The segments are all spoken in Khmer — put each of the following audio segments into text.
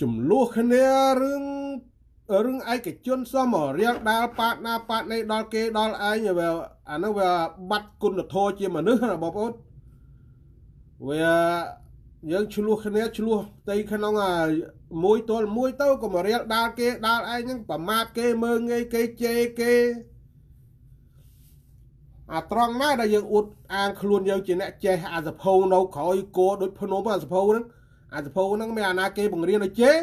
ចំនួនគ្នារឿងរឿងឯកជនសមរៀងដាល់ប៉ាតណាប៉ាតនេះដល់គេដល់ឯងវាអានោះវាបាត់គុណធម៌ជាមនុស្សណាបងប្អូនវាយើងឆ្លោះគ្នាឆ្លោះផ្ទៃក្នុងមួយទល់មួយទៅក៏មករៀលដាល់គេដាល់ឯងហ្នឹងប្រមាថគេមើងងាយគេជេរគេអាត្រង់ណាដែលយើងអួតអាងខ្លួនយើងជាអ្នកចេះអាសភៅនៅក្រោយគោដូចភ្នំអាសភៅហ្នឹង អាសភៅហ្នឹងមានអាណាគេបង្រៀនឲ្យចេះ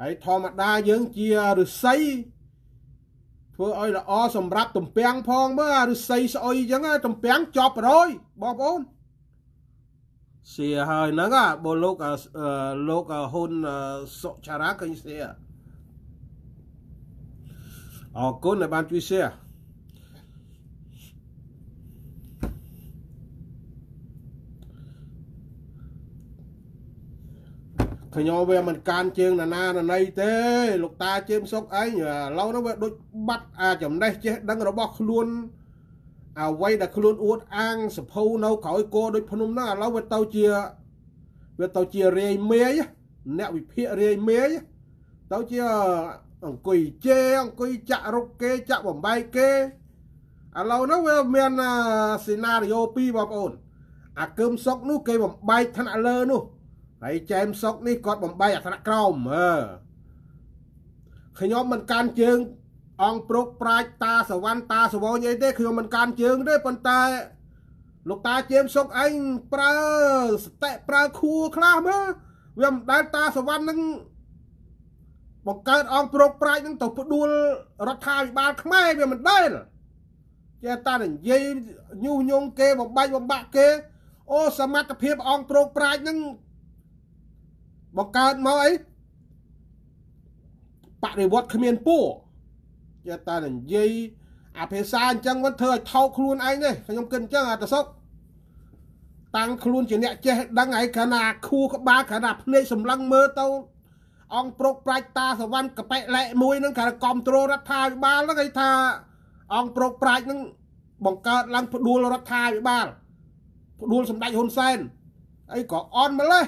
ហើយធម្មតាយើងជាឫស្សីធ្វើឲ្យល្អសម្រាប់តំពាំងផងមើលឫស្សីស្អុយអញ្ចឹងតំពាំងចប់រយបងប្អូនសៀហើយហ្នឹងបើលោកលោកហ៊ុនសុចារាឃើញសៀអរគុណដែលបានជួយ share ខ្ញុំវាមិនកានជើងណានាណីទេលោកតាជើមសុកអីឥឡូវនោះវាដូចបាត់អាចំណេះចេះដឹងរបស់ខ្លួនអ្វីដែលខ្លួនអួតអាងសភៅនៅក្រោយគោដូចភ្នំហ្នឹងឥឡូវវាទៅជាវាទៅជារាយមេយអ្នកវិភាគរាយមេយទៅជាអង្គុយជេរអង្គុយចាក់រុកគេចាក់បំបែកគេឥឡូវហ្នឹងវាមានសេណារីយ៉ូ2បងប្អូនអាគឹមសុកនោះគេបំបែកថ្នាក់លើនោះ ហើយចែមសុកនេះគាត់បំបីអថ្នាក់ក្រោមអឺខ្ញុំមិនកាន់ជើង អង្គប្រុកប្រាជ្ញតាសវណ្ណតាសវញអីទេខ្ញុំមិនកាន់ជើងទេប៉ុន្តែលោកតាជើមសុកឯងប្រើសតិប្រើខួរខ្លះមើលវាមិនដែលតាសវណ្ណនឹងបង្កើតអង្គប្រុកប្រាជ្ញនឹងទៅផ្ដួលរដ្ឋាភិបាលខ្មែរវាមិនដែលចេះតានិយាយញុះញង់គេបំបាច់បំបាក់គេ អូសមត្ថភាពអង្គប្រុកប្រាជ្ញនឹង បង្កើតមកអីបរិវត្តគ្មានពួរចេះតែនិយាយអាភាសាអញ្ចឹងមិនធ្វើឲ្យថោកខ្លួនឯងទេខ្ញុំគិតអញ្ចឹងអាតសុកតាំងខ្លួនជាអ្នកចេះដឹងហើយគ្រាន់តែខួរក្បាលគ្រាន់តែភ្នែកសម្លឹងមើលទៅអង្គប្រុកប្រាច់តាសវណ្ណកប៉ែលែកមួយហ្នឹងគ្រាន់តែគ្រប់គ្រងរដ្ឋាភិបាលហ្នឹងគេថា អង្គប្រុកប្រាច់ហ្នឹងបង្កើតឡើងផ្ដួលរដ្ឋាភិបាលផ្ដួលសម្ដេចហ៊ុនសែនអីក៏អន់ម្លេះ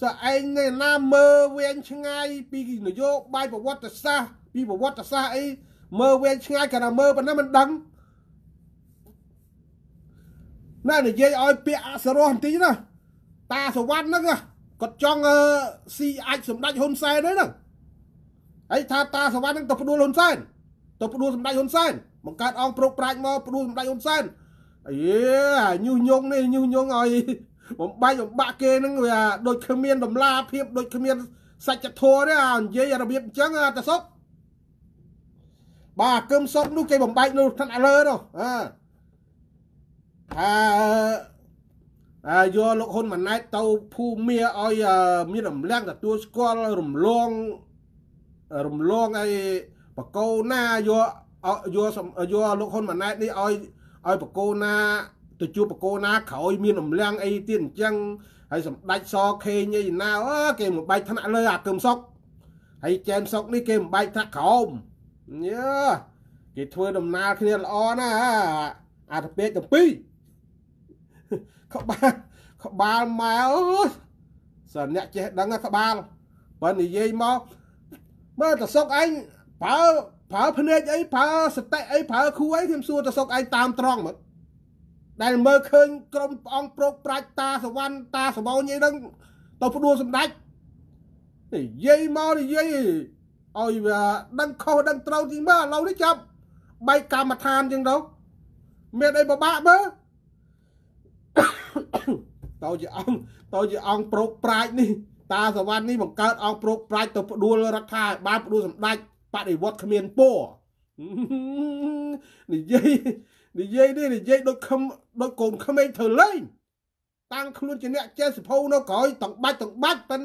សើឯងនៅណាមើលវែងឆ្ងាយពីនយោបាយប្រវត្តិសាស្ត្រពីប្រវត្តិសាស្ត្រអីមើលវែងឆ្ងាយគ្រាន់តែមើលប៉ុណ្ណឹងមិនដឹងណែនិយាយឲ្យពាក្យអសរោះបន្តិចណាតាសវណ្ណហ្នឹងគាត់ចង់ស៊ីអាចសម្ដេចហ៊ុនសែនហ្នឹងហើយថាតាសវណ្ណហ្នឹងទៅផ្ដួលហ៊ុនសែនទៅផ្ដួលសម្ដេចហ៊ុនសែនបង្កើតអង្គប្រុកប្រាជ្ញមកផ្ដួលសម្ដេចហ៊ុនសែនអីញុះញង់នេះញុះញង់ឲ្យ បំបាច់បំបាក់គេនឹងវាដូចគ្មានតម្លាភាពដូចគ្មានសច្ចធម៌ទេអានិយាយរបៀបអញ្ចឹងតសុកបាទគឹមសុកនោះគេបំបែកនោះថ្នាក់លើនោះអើថាអើយកលោកហ៊ុនម៉ាណែតទៅភូមិឲ្យមានរំលាំងទទួលស្គាល់រំលងរំលងឲ្យបកោណាយកយកយកលោកហ៊ុនម៉ាណែតនេះឲ្យឲ្យបកោណា ទៅជួបបកោណាក្រោយមានរំលាំងអីទៀតអញ្ចឹងហើយសម្ដេចសខេងអីណាអើគេមិនបែកថ្នាក់លើអាគឹមសុកហើយចែនសុកនេះគេមិនបែកថ្នាក់ក្រោមញ៉ើគេធ្វើដំណើរគ្នាល្អណាស់អាទៅពេកទាំងពីរក្បាលក្បាលម៉ែអើយសើអ្នកចេះដឹងក្បាលបើនិយាយមកមើលតសុកឯងប្រើប្រើភ្នែកអីប្រើសតិអីប្រើខួរអីខ្ញុំសួរតសុកឯងតាមត្រង់មើល ដែលមើលឃើញក្រុមព្រះអង្គប្រុកប្រាច់តាសវណ្ណតាសបោញអីហ្នឹងទៅផ្ដួលសម្ដេចនិយាយមកនិយាយឲ្យវាដឹងខុសដឹងត្រូវទីមើលឥឡូវនេះចាប់បែកកម្មដ្ឋានចឹងទៅមានអីពិបាកមើលតើជាអង្គតើជាអង្គប្រុកប្រាជ្ញនេះតាសវណ្ណនេះបង្កើតអង្គប្រុកប្រាជ្ញទៅផ្ដួលរដ្ឋាភិបាលផ្ដួលសម្ដេចបដិវត្តគ្មានពោនិយាយ និយាយនេះនិយាយដូចខំដូចកូនក្មេងធ្វើលេងតាំងខ្លួនជាអ្នកចេះសភៅនៅក្រោយតង់បាច់តង់បាច់ប៉ិន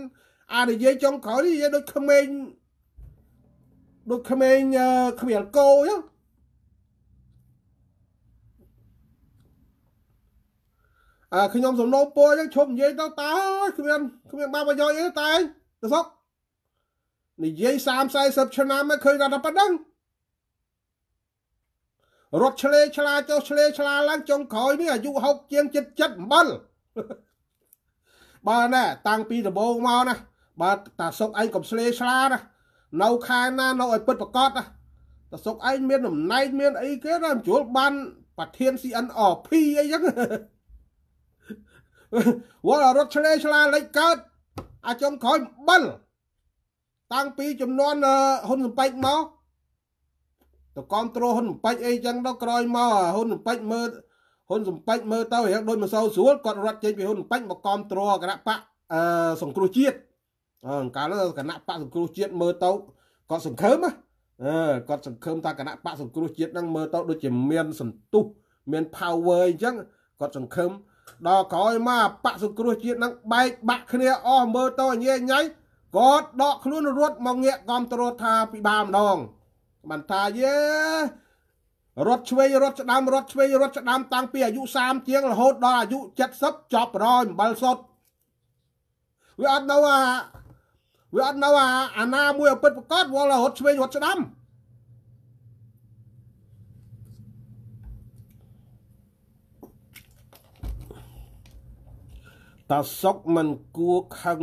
អានិយាយចុងក្រោយនេះនិយាយដូចក្មេងដូចក្មេងគ្មានគោចឹងអើខ្ញុំសំណូមពរចឹងឈប់និយាយទៅតើគ្មានគ្មានបានប្រយោជន៍អីតែទៅសុកនិយាយ30 40ឆ្នាំមកឃើញតែប៉ុណ្្នឹង រត់ឆ្លេឆ្លាចុះឆ្លេឆ្លាឡើងចុងក្រោយនេះអាយុ60ជាងចិត្តចិត្តអំបិលបើណែតាំងពីដំបូងមកណាបាទតាសុកឯងកុំស្លេឆ្លាណានៅខែណានៅឲ្យពិតប្រកបណាតាសុកឯងមានតំណែងមានអីគេណាជួលបានប្រធាន CNRP អីចឹងវល់រត់ឆ្លេឆ្លាលេចកើតអាចុងក្រោយបិលតាំងពីចំនួនហ៊ុនសំពេចមក ទៅគ្រប់គ្រងហ៊ុនសំពេចអីចឹងទៅក្រោយមកហ៊ុនសំពេចមើលហ៊ុនសំពេចមើលទៅរៀងដូចមិនសូវស្រួលគាត់រត់ចេញពីហ៊ុនសំពេចមកគ្រប់គ្រងគណៈបកអឺសង្គ្រោះជាតិអឺកាលនោះគណៈបកសង្គ្រោះជាតិមើលទៅគាត់សង្ឃឹមណាអឺគាត់សង្ឃឹមថាគណៈបកសង្គ្រោះជាតិហ្នឹងមើលទៅដូចជាមានសន្ទុះមាន power អញ្ចឹងគាត់សង្ឃឹមដល់ក្រោយមកបកសង្គ្រោះជាតិហ្នឹងបែកបាក់គ្នាអស់មើលទៅញ៉ៃញ៉ៃគាត់ដកខ្លួនរត់មកងាកកំត្រួតថាពិបាលម្ដង បានថាយេរត់ឆ្វេងរត់ស្ដាំរត់ឆ្វេងរត់ស្ដាំតាំងពីអាយុ30ជាងរហូតដល់អាយុ70ចប់រយអំបិលសុទ្ធវាអត់នៅអាវាអត់នៅអាអាណាមួយអពិតប្រកបវល់រត់ឆ្វេងរត់ស្ដាំ តាសុកមិនគួខឹង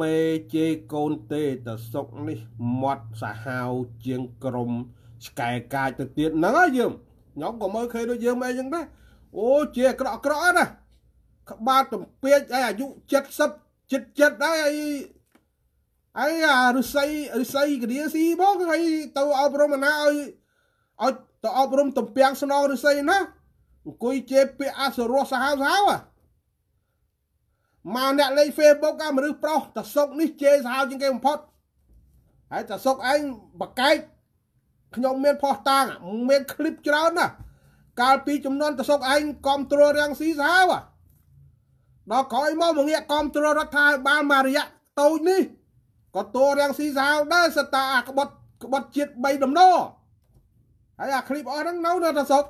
មេជេកូនទេតាសុកនេះមាត់សាហាវជាងក្រុមឆ្កែកាចទៅទៀតហ្នឹងហើយយើងខ្ញុំក៏មើលឃើញដូចយើងអីចឹងដែរអូជាអក្រក់អក្រក់ណាក្បាលទំពាចឲ្យអាយុ70ចិត្តចិត្តដែរអីអីអារុស័យរុស័យកឌីស៊ីមកហើយទៅអប់រំណាឲ្យឲ្យទៅអប់រំតំពាំងស្នងរុស័យណាអង្គុយជេពាក្យអសរោះសាហាវសាហាវ មកអ្នកលេង Facebook អាមនុស្សប្រុសតសុកនេះជេសាហាវជាងគេបំផុតហើយតសុកឯងបកែកខ្ញុំមានផុសតាងមានคลิปច្រើនណាស់កាលពីចំនួនតសុកឯងគ្រប់គ្រងរាំងស៊ីសាវដល់ក្រោយមកមកងាកគ្រប់គ្រងរដ្ឋាភិបាលមករយៈតូចនេះក៏តួរាំងស៊ីសាវដែរសតាអាក្បត់ក្បត់ជាតិ3ដំណរហើយអាคลิปអស់ហ្នឹងនៅនៅតសុក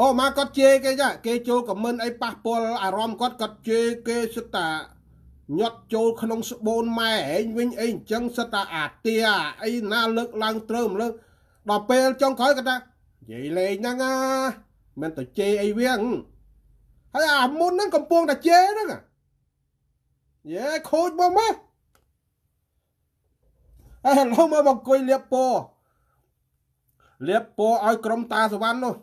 អូមកគាត់ជេរគេចាគេចូលខមមិនអីប៉ះពាល់អារម្មណ៍គាត់គាត់ជេរគេសិតតាញាត់ចូលក្នុងស្បូនម៉ែឯងវិញអីអញ្ចឹងសិតតាអាទាអីណាលើកឡើងត្រឹមលើកដល់ពេលចុងក្រោយគាត់ថានិយាយលេងហ្នឹងណាមិនទៅជេរអីវាហើយអាមុនហ្នឹងកំពុងតែជេរហ្នឹងយេខូចមកមកអើឡូវមកអង្គុយលៀបពោលៀបពោឲ្យក្រុមតាសវណ្ណនោះ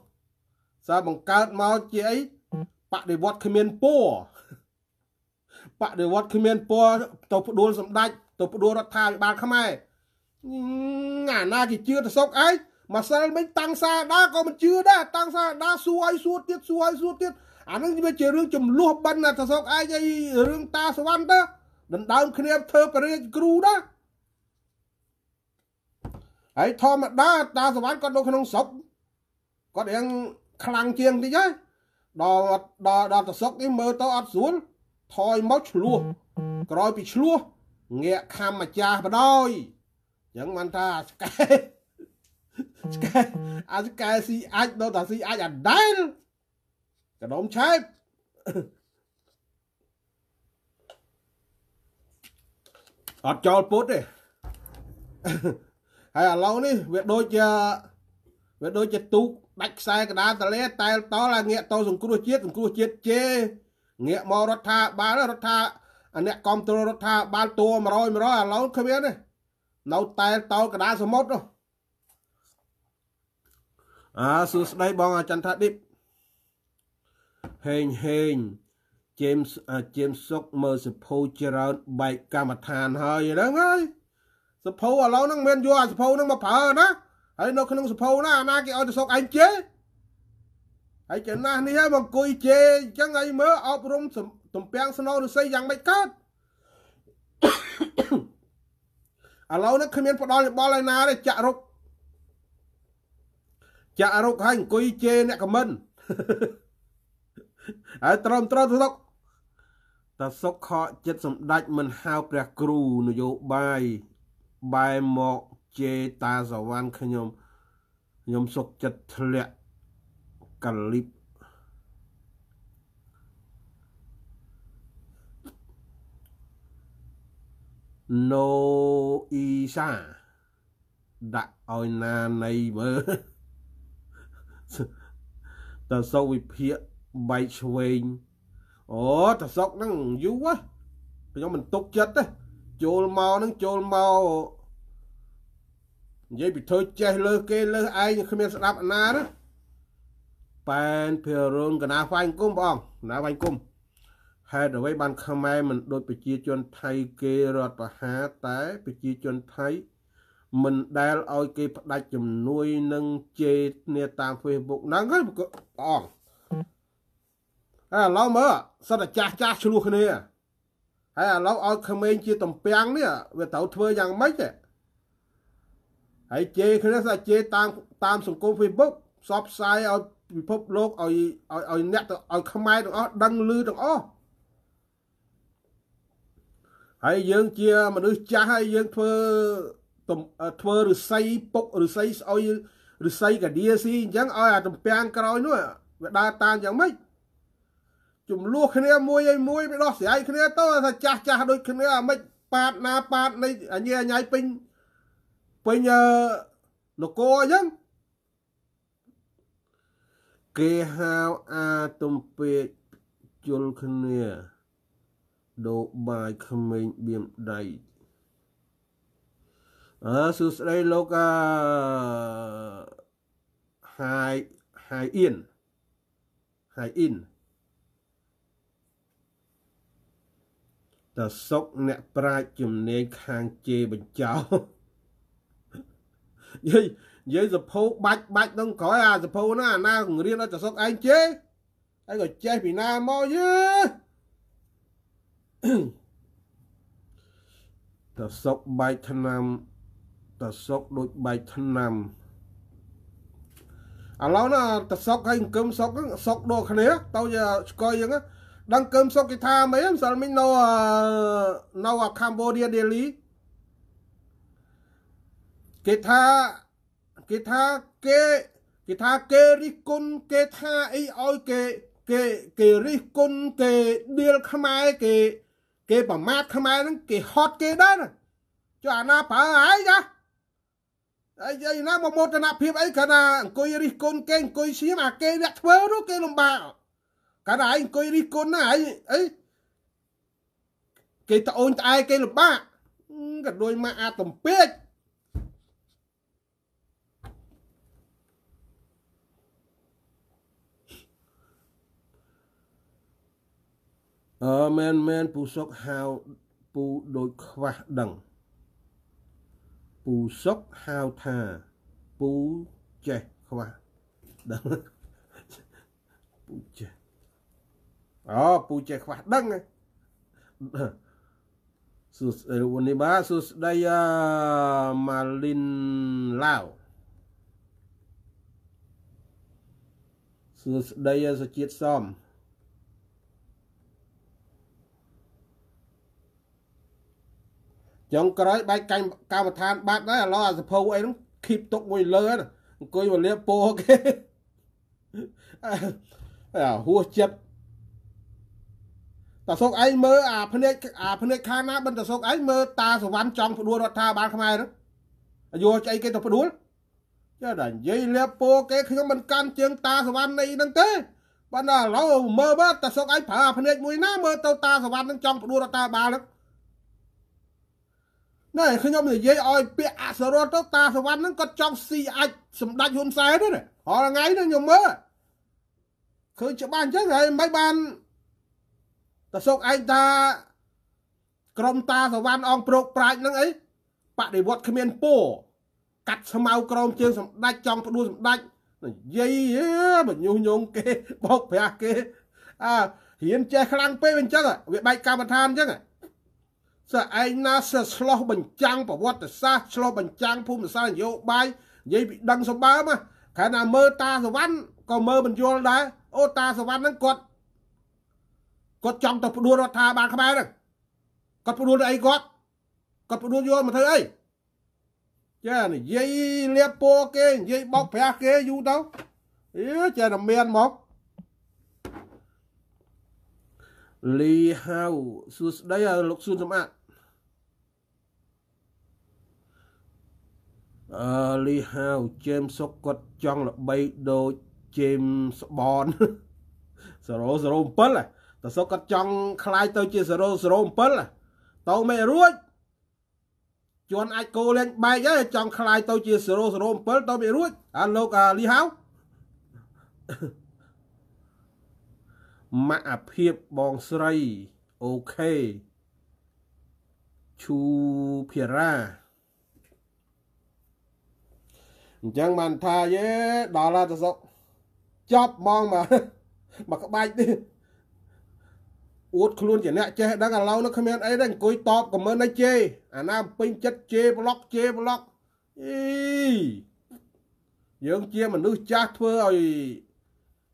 សើបង្កើតមកជាអីបដិវត្តគ្មានពណ៌បដិវត្តគ្មានពណ៌ទៅផ្ដួលសម្ដេចទៅផ្ដួលរដ្ឋាភិបាលខ្មែរអាណាគេជឿទៅសុកអីម្សិលមិញតាំងសាដាក៏មិនជឿដែរតាំងសាដាសួរឲ្យសួរទៀតសួរឲ្យសួរទៀតអានឹងវាជារឿងចំនួនបិណ្ឌទៅសុកឯងអីរឿងតាសវណ្ណទៅដណ្ដើមគ្នាធ្វើបរិយាគ្រូណាហើយធម្មតាតាសវណ្ណគាត់នៅក្នុងស្រុកគាត់រៀង ខ្លាំងជាងតិចហើយដល់ដល់ដល់តសុកនេះមើលទៅអត់ស្រួលថយមកឆ្លោះក្រោយពីឆ្លោះងាកខំម្ចាស់បដ ாய் អញ្ចឹងមិនថាស្កែស្កែអាស្កែស៊ីអាចដល់តាស៊ីអាចអាដែលកដុំឆែបអត់ចោលពុតទេហើយឥឡូវនេះវាដូចជាវាដូចជាទូក ដាច់ខ្សែកដាលតលេតែលតលងាកតសង្គ្រោះជាតិសង្គ្រោះជាតិជេងាកមករដ្ឋាភិបាលរដ្ឋាអ្នកគ្រប់គ្រងរដ្ឋាភិបាលតួ100 100ឥឡូវគ្មានទេនៅតែតលកដាលសមុទ្រនោះអាសួស្ដីបងអាចន្ទថាឌីបហេងហេង James James សុកមើលសភៅច្រើនបែកកម្មដ្ឋានហើយហ្នឹងហើយសភៅឥឡូវហ្នឹងមានយកអាសភៅហ្នឹងមកប្រើណា ហើយនៅក្នុងសភៅណាអាណាគេឲ្យទៅសុកឯងជេហើយចំណាស់នេះហើយមកអង្គុយជេអញ្ចឹងឲ្យមើលអប់រំទំពាំងស្នោឫស្សីយ៉ាងម៉េចកើតឥឡូវនេះគ្មានផ្ដាល់យោបល់ឯណាទេចាក់រុកចាក់រុកហើយអង្គុយជេអ្នកខមមិនហើយត្រឹមត្រូវទៅសុកតសុកខកចិត្តសម្ដេចមិនហៅព្រះគ្រូនយោបាយបែរមក ជេរតាសវណ្ណខ្ញុំខ្ញុំសុកចិត្តធ្លាក់កលិបណូអ៊ីសាដាក់ឲ្យណានៃមើលតើសុវិភាកបែកឆ្វេងអូតសុកហ្នឹងយូរហ៎ខ្ញុំមិនទុកចិត្តទេចូលមកហ្នឹងចូលមក និយាយពីធ្វើចេះលើគេលើឯងគ្មានស្ដាប់អាណាណាប៉ែនភិរុនកណាហ្វាញ់គុំបងណាហ្វាញ់គុំហេតុអ្វីបានខ្មែរមិនដូចប្រជាជនថៃគេរដ្ឋប្រហារតែប្រជាជនថៃមិនដែលឲ្យគេផ្ដាច់ជំនួយនឹងជេរគ្នាតាម Facebook ហ្នឹងហើយព្រះអង្គហើយឥឡូវមើលសិតតែចាស់ចាស់ឆ្លោះគ្នាហើយឥឡូវឲ្យក្មេងជាតំពាំងនេះវាត្រូវធ្វើយ៉ាងម៉េចទេ ហើយជេរគ្នាសាជេរតាមតាមសង្គម Facebook ផ្សព្វផ្សាយឲ្យពិភពលោកឲ្យឲ្យឲ្យអ្នកទៅឲ្យខ្មែរទាំងអស់ដឹងឮទាំងអស់ហើយយើងជាមនុស្សចាស់ហើយយើងធ្វើធ្វើឫស្សីពុកឫស្សីស្អុយឫស្សីកាឌៀស៊ីអញ្ចឹងឲ្យអាតំពាំងក្រោយនោះវាដើរតាមយ៉ាងម៉េចចំនួនគ្នាមួយឲ្យមួយវាដោះស្រាយគ្នាទៅថាចាស់ចាស់ដូចគ្នាអាម៉េចប៉ាតណាប៉ាតនៃអញ្ញាញ៉ៃពេញ ពេញនគរអញ្ចឹងគេហៅអាទំពេកជុលគ្នាដោបាយក្មេងបៀមដៃអើសួស្ដីលោកអឺហាយហាយអ៊ីនហាយអ៊ីនតសុកអ្នកប្រាជ្ញជំនាញខាងជេបញ្ចោ យាយនិយាយសភៅបាច់បាច់នឹងក្រោយអាសភៅហ្នឹងអាណារៀនឲ្យតសុកឯងជេហើយក៏ចេះពីណាមកយឺតសុកបែកឆ្នាំតសុកដូចបែកឆ្នាំឥឡូវណាតសុកហើយអង្គមសុកហ្នឹងសុកដូចគ្នាទៅស្គយអញ្ចឹងដឹងគឹមសុកគេថាមិនម្សិលមិញនៅនៅកម្ពុជាដេលី គេថាគេថាគេគេថាគេរិះគន់គេថាអីឲ្យគេគេគេរិះគន់គេដៀលខ្មែរគេគេប្រមាថខ្មែរហ្នឹងគេហត់គេដែរចុះអាណាប្រើហើយចាអីអីណាមកមោទនភាពអីគ្រាន់តែអង្គុយរិះគន់គេអង្គុយឈាមអាគេអ្នកធ្វើនោះគេលំបាកកាលណាឯងអង្គុយរិះគន់ណាឯងអីគេត្អូញត្អែគេលំបាកក៏ដូចមកអាតំពេក អឺមែនមែនពូសុកហៅពូដូចខ្វះដឹងពូសុកហៅថាពូចេះខ្វះដឹងពូចេះអូពូចេះខ្វះដឹងសួស្ដីវនេះបាទសួស្ដីអាម៉ាលីនឡាវសួស្ដីសុជាតិសំ ចុងក្រោយបែកកាញ់កម្មដ្ឋានបាត់ដែរឥឡូវអាសភៅអីហ្នឹងឃីបទុកមួយលើអង្គុយមកលាពោគេអាហួសចិត្តតសុកឯងមើលអាភ្នែកអាភ្នែកខាងណាបិណ្ឌតសុកឯងមើលតាសវណ្ណចង់ផ្ដួលរដ្ឋាភិបាលខ្មែរហ្នឹងយកស្អីគេទៅផ្ដួលចាតែនិយាយលាពោគេខ្ញុំមិនកាន់ជើងតាសវណ្ណនេះហ្នឹងទេបានដល់ឥឡូវមើលមើលតសុកឯងប្រើអាភ្នែកមួយណាមើលទៅតាសវណ្ណហ្នឹងចង់ផ្ដួលរដ្ឋាភិបាលហ្នឹង ណែខ្ញុំនិយាយឲ្យពាក្យអសរទៅតាសវណ្ណហ្នឹងគាត់ចង់ស៊ីអាចសម្ដេចហ៊ុនសែនទេរាល់ថ្ងៃហ្នឹងខ្ញុំមើលឃើញច្បាស់អញ្ចឹងហើយមិនបានតសុកឯងថាក្រុមតាសវណ្ណអង្គប្រុកប្រាជ្ញហ្នឹងអីបដិវត្តគ្មានពោកាត់ស្មៅក្រោមជើងសម្ដេចចង់ផ្ដួលសម្ដេចនិយាយបញ្ញុះញងគេបោកប្រាស់គេអើរៀនចេះខ្លាំងពេកអញ្ចឹងវាបែកកម្មដ្ឋានអញ្ចឹង សើឯងណាសើឆ្លោះបញ្ចាំងប្រវត្តិសាស្ត្រឆ្លោះបញ្ចាំងភូមិសាស្ត្រនយោបាយនិយាយពីដឹងសម្បើមខែណាមើលតាសវណ្ណក៏មើលបញ្យល់ដែរអូតាសវណ្ណហ្នឹងគាត់គាត់ចង់ទៅផ្ដួលរដ្ឋាភិបាលខ្មែរហ្នឹងគាត់ផ្ដួលទៅអីគាត់គាត់ផ្ដួលយកមកធ្វើអីចានិយាយលៀបពោគេនិយាយបោកប្រាស់គេយូរទៅអឺចាតែមានមកលីហៅសួស្ដីលោកសួនសម្អាត អឺលីហៅជេមសុកគាត់ចង់ល្បីដូចជេមស្បន 007តសុកគាត់ចង់คลายទៅជា007ទៅមិនរួចជន់អាចគោលេងបែកហើយចង់คลายទៅជា007ទៅមិនរួចអាលោកលីហៅម៉ាក់អាភិបបងស្រីអូខេឈូភារ៉ា អញ្ចឹងបានថាយេដល់ឡាតសុកចប់មកមកមកក្បាច់នេះអួតខ្លួនជាអ្នកចេះដឹងឥឡូវនោះគ្មានអីទេអង្គុយតបខមមិនឲ្យជេអាណាពេញចិត្តជេប្លុកជេប្លុកអីយើងជាមនុស្សចាស់ធ្វើឲ្យ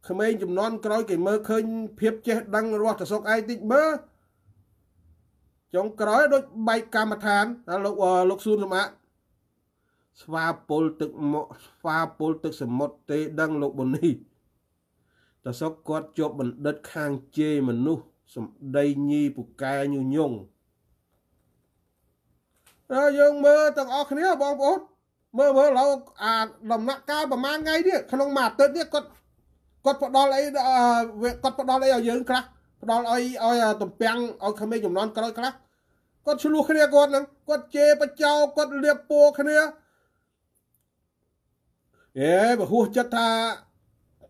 ក្មេងចំនួនក្រោយគេមើលឃើញភាពចេះដឹងរស់តសុកឯងតិចមើលចុងក្រោយដូចបែកកម្មដ្ឋានលោកលោកសួនសម្អាត ស្វាពុលទឹកមកស្វាពុលទឹកសមុទ្រទេដឹងលោកប៊ុននេះតសុកគាត់ជាប់បណ្ឌិតខាងជេមនុស្សសំដីញីពូកែញុញងហើយយើងមើលទាំងអស់គ្នាបងប្អូនមើលមើលឡូវអាដំណាក់កាលប្រហែលថ្ងៃនេះក្នុងមួយអាទិត្យនេះគាត់គាត់ផ្ដល់អីគាត់ផ្ដល់អីឲ្យយើងខ្លះផ្ដល់អីឲ្យតំពាំងឲ្យក្មេងចំនួនក្រោយខ្លះគាត់ឆ្លោះគ្នាគាត់ហ្នឹងគាត់ជេរបចោគាត់លៀបពួរគ្នា អេបើហួសចិត្តថា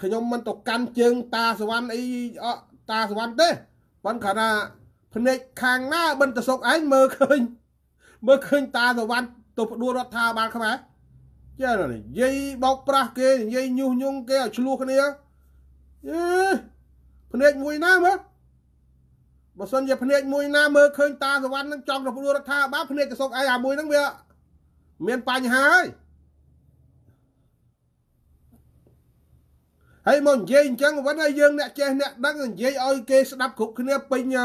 ខ្ញុំមិនទៅកាន់ជើងតាសវណ្ណអីតាសវណ្ណទេប៉ុន្តែគាត់ថាភ្នែកខាងណាបិណ្ឌសុកឯងមើលឃើញមើលឃើញតាសវណ្ណទៅផ្ដួលរដ្ឋាភិបាលខ្មែរចានិយាយបោកប្រាស់គេនិយាយញុះញង់គេឲ្យឆ្លោះគ្នាអេភ្នែកមួយណាមើលបើសិនជាភ្នែកមួយណាមើលឃើញតាសវណ្ណនឹងចង់ទៅផ្ដួលរដ្ឋាភិបាលភ្នែកសុកឯងអាមួយហ្នឹងវាមានបញ្ហាហើយ ហើយមកនិយាយអញ្ចឹងវិញហើយយើងអ្នកចេះអ្នកដឹងនិយាយឲ្យគេស្ដាប់គ្រប់គ្នាពេញ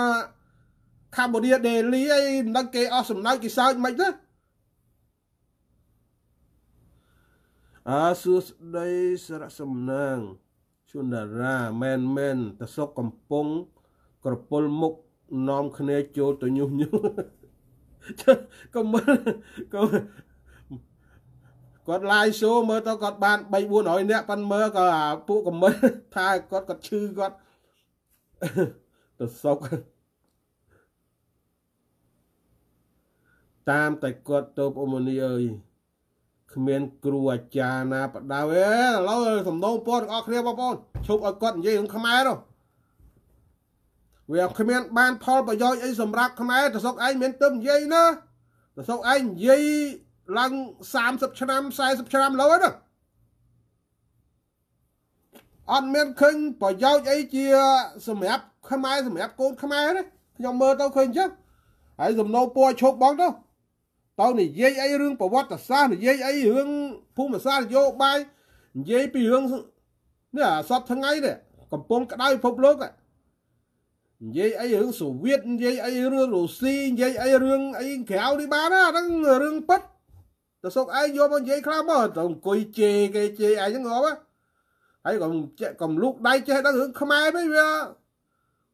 កាបូឌីដេលីអីមិនដឹងគេអស់សំណើចគេសើចមិនទេអើសួស្ដីសារៈសំណាងជុនតារាមែនមែនតសុកកំពុងក្រពុលមុខនាំគ្នាចូលទៅញុះញង់ក៏មើលក៏ គាត់ live show មើលទៅគាត់បាន3 400នាក់ប៉ិនមើលក៏ពួកកមិនថាគាត់គាត់ឈឺគាត់ទៅសុកតាមតែគាត់ទៅអមនីអើយគ្មានគ្រូអាចារ្យណាបដៅអេឥឡូវសំណងពណ៌ទាំងអស់គ្នាបងប្អូនឈប់ឲ្យគាត់និយាយរឿងខ្មែរនោះវាគ្មានបានផលប្រយោជន៍អីសម្រាប់ខ្មែរតសុកឯងមានទៅនិយាយណាតសុកឯងនិយាយ ឡើង30ឆ្នាំ40ឆ្នាំលោហ្នឹងអត់មានឃើញប្រយោជន៍អីជាសម្រាប់ខ្មែរសម្រាប់កូនខ្មែរទេខ្ញុំមើលទៅឃើញអញ្ចឹងហើយសំណោពណ៌ឈប់បងទៅទៅនិយាយអីរឿងប្រវត្តិសាស្ត្រនិយាយអីរឿងភូមិសាស្ត្រនយោបាយនិយាយពីរឿងនេះអាសពថ្ងៃនេះកំពុងក្តៅពិភពលោកនិយាយអីរឿងសូវៀតនិយាយអីរឿងរុស្ស៊ីនិយាយអីរឿងអីក្រៅនេះបានណាហ្នឹងរឿងពិត ទៅសុកឯងយកមកនិយាយខ្លះមកទៅអង្គុយជេរគេជេរឯងហ្នឹងងាប់ហើយកុំកុំលូកដៃចេះដល់រឿងខ្មែរវិញវា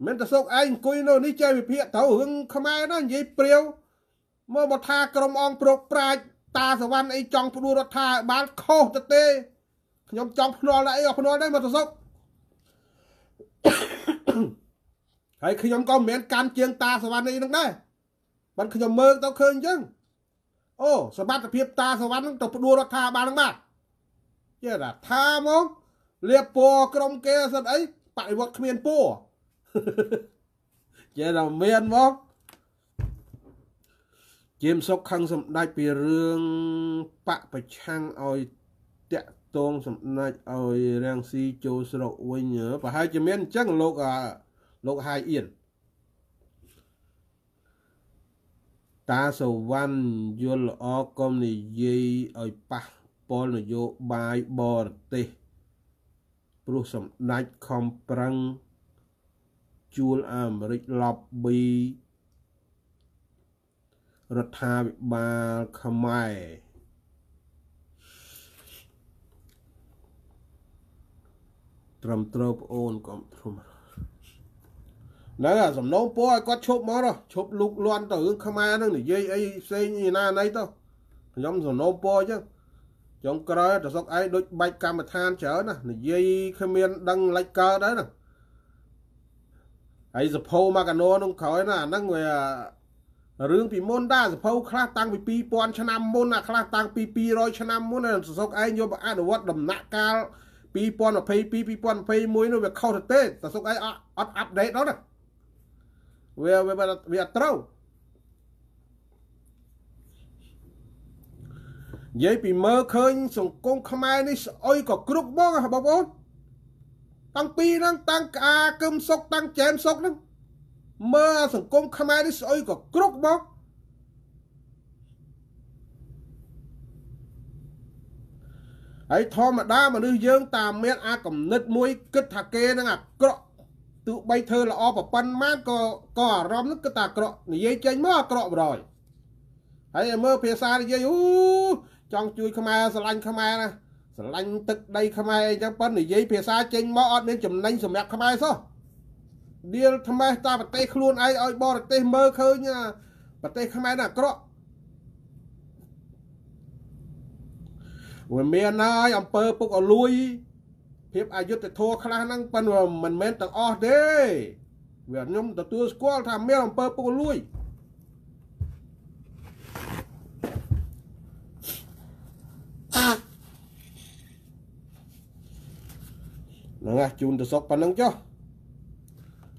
មិនទៅសុកឯងអង្គុយនៅនេះចេះវិភាគទៅរឿងខ្មែរណានិយាយព្រាវមកមកថាក្រុមអង្គប្រុកប្រាជ្ញតាសវណ្ណអីចង់ផ្ដួលរដ្ឋាភិបាលខុសទៅទេខ្ញុំចង់ភ្នាល់អីអត់ភ្នាល់ទេមកទៅសុកហើយខ្ញុំក៏មិនមែនកាន់ជើងតាសវណ្ណអីហ្នឹងដែរបានខ្ញុំមើលទៅឃើញអញ្ចឹង អូសមត្ថភាពតាសវណ្ណនឹងទៅផ្ដួលរដ្ឋាភិបាលនឹងបាទចេះថាថាមកលៀបពណ៌ក្រុមគេសិនអីបដិវត្តគ្មានពណ៌ចេះថាមានមកជាមសុកខឹងសម្ដេចពីរឿងបកប្រឆាំងឲ្យតាក់តងសម្ដេចឲ្យរាំងស៊ីចូលស្រុកវិញប្រហែលជាមានអញ្ចឹងលោកលោកហាយអៀន តាសវណ្ណយល់ល្អកុំនិយាយឲ្យប៉ះពាល់នយោបាយបរទេសព្រោះសម្ដេចខំប្រឹងជួលអាមេរិក lobby រដ្ឋាភិបាលខ្មែរត្រឹមត្រូវប្អូនកុំធំហ្នឹងសំណូមពរឲ្យគាត់ឈប់មកឈប់លូកលាន់ទៅរឿងខ្មែរហ្នឹងនិយាយអីផ្សេងឯណាណីទៅខ្ញុំសំណូមពរអញ្ចឹងចុងក្រោយទៅសុកឯងដូចបាច់កម្មដ្ឋានច្រើនណានិយាយគ្មានដឹងលិចកើតដែរណាហើយសភៅមកកាណូក្នុងក្រោយណាអាហ្នឹងវារឿងពីមុនដែរសភៅខ្លះតាំងពី2000ឆ្នាំមុនអាខ្លះតាំងពី200ឆ្នាំមុនសសុកឯងយកអនុវត្តដំណាក់កាល2022 2021នោះវាខុសទៅទេសសុកឯងអត់អាប់ដេតដល់ណា វាវាវាត្រូវនិយាយពីមើលឃើញសង្គមខ្មែរនេះស្អុយក៏គ្រប់បងបងប្អូនតាំងពីហ្នឹងតាំងក្អាគឹមសុកតាំងចែមសុកហ្នឹងមើលសង្គមខ្មែរនេះស្អុយក៏គ្រប់បងហើយធម្មតាមនុស្សយើង តាមមានអាកំណត់មួយគិតថាគេនឹងអាក្រក់ ទោះបីធ្វើល្អប្រប៉ុណ្ណាក៏ក៏អារម្មណ៍នឹងគិតថាអាក្រក់និយាយចេញមកអាក្រក់បរយហើយមើលភាសានិយាយអូចង់ជួយខ្មែរស្រឡាញ់ខ្មែរណាស្រឡាញ់ទឹកដីខ្មែរអីចឹងប៉ុន្តែនិយាយភាសាចេញមកអត់មានចំណេញសម្រាប់ខ្មែរសោះដៀលថ្មេះតាប្រទេសខ្លួនឯងឲ្យបរទេសមើលឃើញប្រទេសខ្មែរណាអាក្រក់វាមានហើយអំពើពុកអលួយ ភាពអយុត្តិធម៌ខ្លះហ្នឹងប៉ុន្តែមិនមែនទាំងអស់ទេវាខ្ញុំទទួលស្គាល់ថាមានអំពើពុកអលួយហ្នឹងណាជូនទៅសុកប៉ុណ្្នឹងចុះ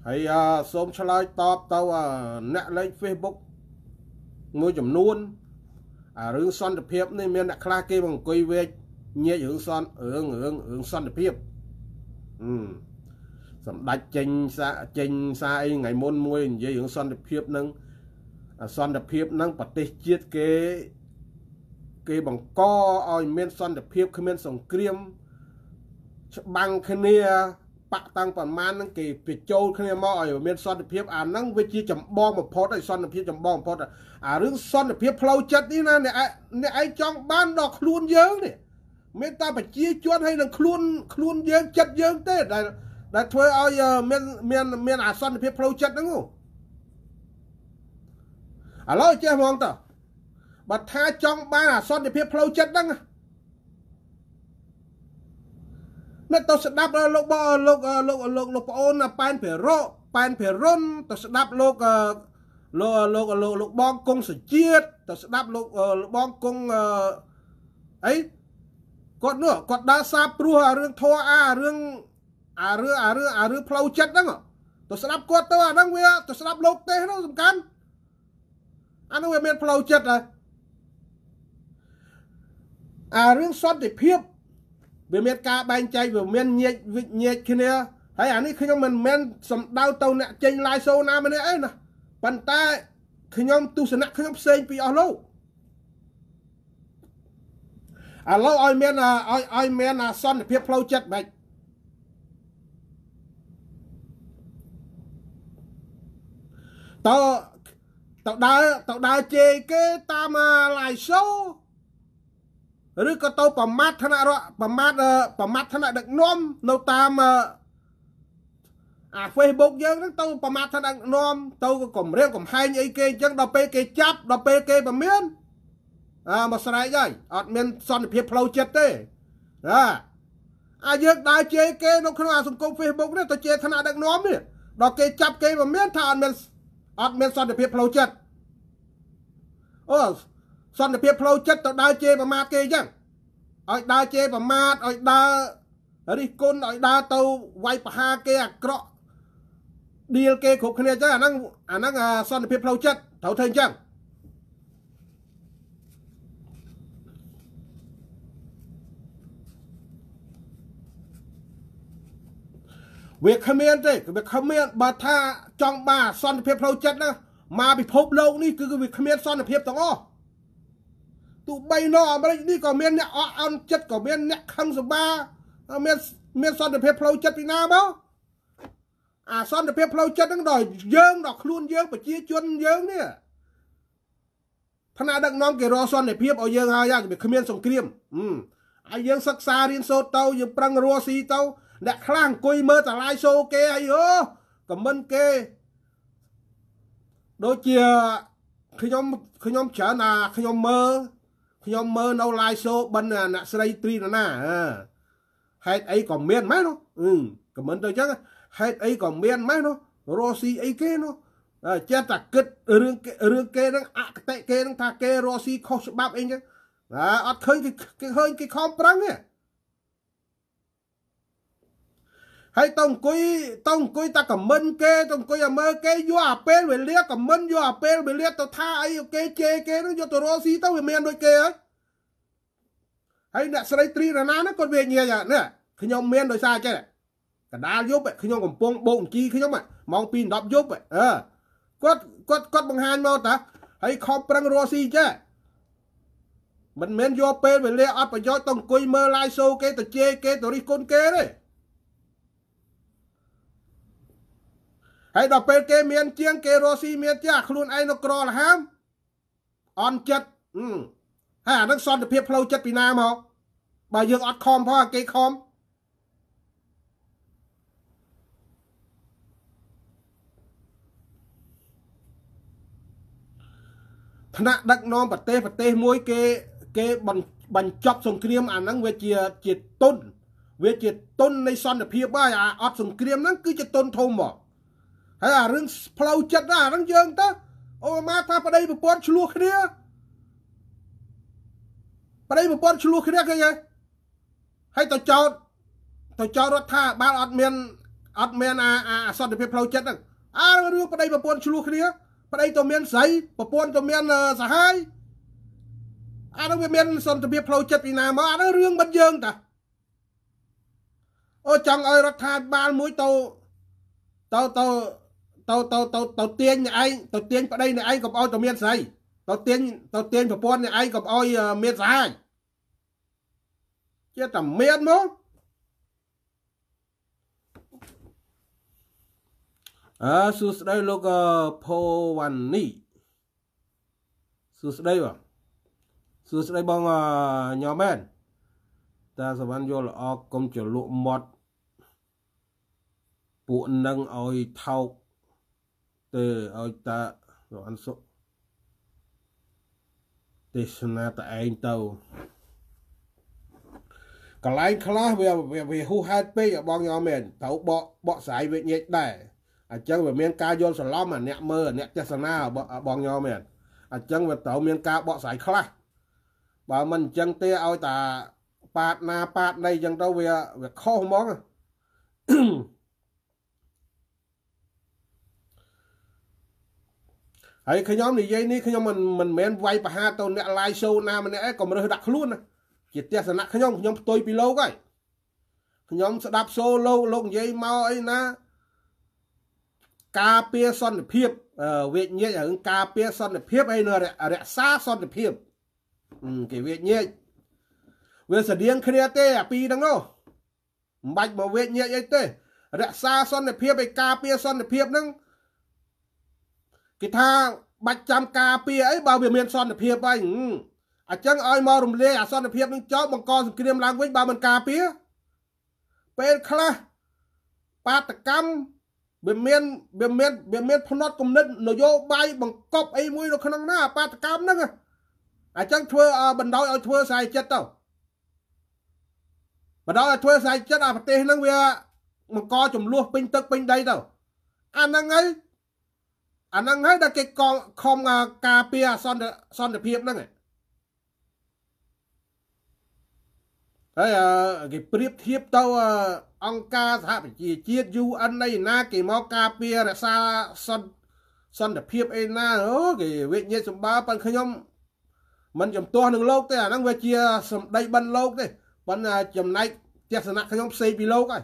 ហើយសូមឆ្លើយតបទៅអ្នកលេខ Facebook មួយចំនួនអារឿងសន្តិភាពនេះមានអ្នកខ្លះគេមកអង្គុយវេក ញែករឿងសន្តិរឿងរឿងរឿងសន្តិភាពអឺសម្ដេចចេញសាចេញសារអីថ្ងៃមុនមួយនិយាយរឿងសន្តិភាពនឹងសន្តិភាពនឹងប្រទេសជាតិគេគេបង្កឲ្យមានសន្តិភាពគ្មានសង្គ្រាមច្បាំងគ្នាបាក់តាំងប្រមាណហ្នឹងគេបញ្ចូលគ្នាមកឲ្យមានសន្តិភាពអាហ្នឹងវាជាចម្បងបំផុតហើយសន្តិភាពចម្បងបំផុតអារឿងសន្តិភាពផ្លូវចិត្តនេះណាអ្នកអ្នកឯងចង់បានដល់ខ្លួនយើងនេះ មានតែប្រជាជនហើយនឹងខ្លួនខ្លួនយើងចិត្តយើងទេដែលដែលធ្វើឲ្យមានមានមានអាសន្តិភាពផ្លូវចិត្តហ្នឹងឥឡូវចេះហ្មងតើបើថាចង់បានអាសន្តិភាពផ្លូវចិត្តហ្នឹងអ្នកទៅស្ដាប់លោកបលោកលោកលោកលោកប្អូនប៉ែនភិរៈប៉ែនភិរុនទៅស្ដាប់លោកលោកលោកលោកលោកបងគង់សុជាតិទៅស្ដាប់លោកលោកបងគង់អី គាត់នោះគាត់ដើរសាព្រោះអារឿងធေါ်អារឿងអារឿងអារឿងអារឿងផ្លូវចិត្តហ្នឹងទៅស្ដាប់គាត់ទៅអាហ្នឹងវាទៅស្ដាប់លោកទេសនោះសំខាន់អានោះវាមានផ្លូវចិត្តហើយអារឿងសន្តិភាពវាមានការបែងចែកវាមានញែកវិញែកគ្នាហើយអានេះខ្ញុំមិនមែនសំដៅទៅអ្នកចេញឡាយសូណាម្នាក់ឯណាប៉ុន្តែខ្ញុំទស្សនៈខ្ញុំផ្សេងពីអស់លោក ឥឡូវឲ្យមានឲ្យឲ្យមានសន្តិភាពផ្លូវចិត្តបែបតើតើដើរតើដើរជេរគេតាមឡាយសូឬក៏ទៅប្រមាថឋានៈប្រមាថប្រមាថឋានៈដឹកនាំនៅតាមអា Facebook យើងហ្នឹងទៅប្រមាថឋានៈដឹកនាំទៅគម្រាមកំហែងអីគេអញ្ចឹងដល់ពេលគេចាប់ដល់ពេលគេប្រមាន អើមកស្រែកហើយអត់មានសន្តិភាពផ្លូវចិត្តទេណាអាយើងដើរជេរគេនៅក្នុងអាសង្គម Facebook នេះទៅជេរឋានៈដឹកនាំនេះដល់គេចាប់គេប្រមានថាអត់មានអត់មានសន្តិភាពផ្លូវចិត្តអូសន្តិភាពផ្លូវចិត្តទៅដើរជេរប្រមាថគេអញ្ចឹងឲ្យដើរជេរប្រមាថឲ្យដើររិះគន់ឲ្យដើរទៅវាយប្រហារគេអាក្រក់ឌីលគេគ្រប់គ្នាអញ្ចឹងអាហ្នឹងអាហ្នឹងសន្តិភាពផ្លូវចិត្តត្រូវធ្វើអញ្ចឹង វាគ្មានទេវាគ្មានបើថាចង់បានសន្តិភាពផ្លូវចិត្តណាមកពិភពលោកនេះគឺវាគ្មានសន្តិភាពទាំងអស់ទោះបីនៅអាមេរិកនេះក៏មានអ្នកអត់អន់ចិត្តក៏មានអ្នកខឹងសម្បាមានមានសន្តិភាពផ្លូវចិត្តពីណាមកអាសន្តិភាពផ្លូវចិត្តហ្នឹងដល់យើងដល់ខ្លួនយើងប្រជាជនយើងនេះឋានៈដឹកនាំគេរកសន្តិភាពឲ្យយើងហើយវាគ្មានសង្គ្រាមហើយយើងសិក្សារៀនសូត្រទៅយើងប្រឹងរស់ស៊ីទៅ អ្នកខ្លះអង្គុយមើលតឡាយសូគេអីអូខមមិនគេដូចជាខ្ញុំខ្ញុំច្រើនណាខ្ញុំមើលខ្ញុំមើលនៅ live show បិណ្ឌអ្នកស្រីត្រីណាហេតុអីក៏មានម៉េះនោះអឺខមមិនទៅអញ្ចឹងហេតុអីក៏មានម៉េះនោះរស់ស៊ីអីគេនោះចេះតែគិតរឿងរឿងគេហ្នឹងអកតេគេហ្នឹងថាគេរស់ស៊ីខុសច្បាប់អីចឹងអត់ឃើញគេឃើញគេខំប្រឹងទេ ហើយតអង្គុយតអង្គុយតែខមមិនគេតអង្គុយឲ្យមើលគេយកអាពេលវេលាខមមិនយកអាពេលវេលាទៅថាអីគេជេរគេនោះយកទៅរកស៊ីទៅវាមានដូចគេហើយហើយអ្នកស្រីត្រីរណាហ្នឹងគាត់វាញ៉ាយនេះខ្ញុំមានដោយសារចេះកដាលយប់ខ្ញុំកំពុងបោកជីខ្ញុំម៉ោង2 10យប់អឺគាត់គាត់គាត់បង្ហាញមកតាហើយខំប្រឹងរកស៊ីចេះមិនមែនយកពេលវេលាអត់ប្រយោជន៍ទៅអង្គុយមើល live show គេទៅជេរគេទៅរិះគន់គេទេ ហើយដល់ពេលគេមានជាងគេរស់ស៊ីមានជាខ្លួនឯងនៅក្រលហាមអន់ចិត្តហើយអានឹងសន្តិភាពផ្លូវចិត្តពីណាមកបើយើងអត់ខំផងគេខំថ្នាក់ដឹកនាំប្រទេសប្រទេសមួយគេគេបញ្ចប់សង្គ្រាមអាហ្នឹងវាជាជាទុនវាជាទុននៃសន្តិភាពហើយអាអត់សង្គ្រាមហ្នឹងគឺជាទុនធំមក ហើយអារឿងផ្លូវចិត្តណាអាហ្នឹងយើងទៅអូម៉ាថាប្តីប្រពន្ធឆ្លោះគ្នាប្តីប្រពន្ធឆ្លោះគ្នាគេហើយទៅចោតទៅចោតរដ្ឋាភិបាលអត់មានអត់មានអាអាសន្តិភាពផ្លូវចិត្តហ្នឹងអារឿងប្តីប្រពន្ធឆ្លោះគ្នាប្តីទៅមានស្រីប្រពន្ធទៅមានសហាយអានោះវាមានសន្តិភាពផ្លូវចិត្តពីណាមកអានោះរឿងបាត់យើងតាអូចង់ឲ្យរដ្ឋាភិបាលមួយទៅទៅទៅ ទៅទៅទៅទៅទាញអ្នកឯងទៅទាញប្តីអ្នកឯងកុំឲ្យទៅមានស្រីទៅទាញទៅទាញប្រពន្ធអ្នកឯងកុំឲ្យមានសហាយជាតែមានមកអើសួស្តីលោកផូវ៉ានីសួស្តីបងសួស្តីបងញោមមែនតាសវណ្ណយល់ល្អកុំចលក់មាត់ពួកនឹងឲ្យថោក ទេឲ្យតាអនសុទេសនាតឯងទៅកន្លែងខ្លះវាវាហ៊ូហេតុពេកបងញោមមែនត្រូវបកបកស្រាយវិញ្ញាណដែរអញ្ចឹងវាមានការយល់ច្រឡំអ្នកមើលអ្នកទស្សនាបងញោមមែនអញ្ចឹងវាត្រូវមានការបកស្រាយខ្លះបើមិនអញ្ចឹងទេឲ្យតាប៉ាតណាប៉ាតណីអញ្ចឹងទៅវាវាខុសហ្មង ហើយខ្ញុំនិយាយនេះខ្ញុំមិនមិនមែនវាយប្រហារទៅអ្នក live show ណាម្នាក់ឯងកុំរើសដាក់ខ្លួនណាជាទស្សនៈខ្ញុំខ្ញុំផ្ទុយពីលោកហើយខ្ញុំស្ដាប់ show លោកលោកនិយាយមកអីណាការពារសន្តិភាពវិញ្ញាណរឿងការពារសន្តិភាពហើយនៅរក្សាសន្តិភាពគេវិញ្ញាណវាស្តៀងគ្នាទេអាពីរហ្នឹងនោះមិនបាច់មកវិញ្ញាណអីទេរក្សាសន្តិភាពឲ្យការពារសន្តិភាពហ្នឹង គេថាបាច់ចាំការពារអីបើវាមានសន្តិភាពហើយអញ្ចឹងឲ្យមករំលាយអាសន្តិភាពនឹងចោលបង្កសង្គ្រាមឡើងវិញបើមិនការពារពេលខ្លះបាតកម្មវាមានវាមានវាមានផ្នត់គំនិតនយោបាយបង្កប់អីមួយនៅក្នុងណាបាតកម្មហ្នឹងអញ្ចឹងធ្វើបណ្ដោយឲ្យធ្វើស្រាយចិត្តទៅបណ្ដោយឲ្យធ្វើស្រាយចិត្តអាប្រទេសហ្នឹងវាបង្កចំនួនពេញទឹកពេញដីទៅអាហ្នឹងហើយ អាហ្នឹងហើយដែលគេកងខំការពារអសន្តិសន្តិភាពហ្នឹងហើយគេប្រៀបធៀបទៅអង្គការសហប្រជាជាតិ UN អីណាគេមកការពាររក្សាសន្តិសន្តិភាពអីណាអូគេវិញ្ញាណសម្បើប៉ុនខ្ញុំមិនចំទាស់នឹងលោកទេអាហ្នឹងវាជាសម្ដីបិណ្ឌលោកទេប៉ុន្តែចំណែកទស្សនៈខ្ញុំផ្សេងពីលោកហើយ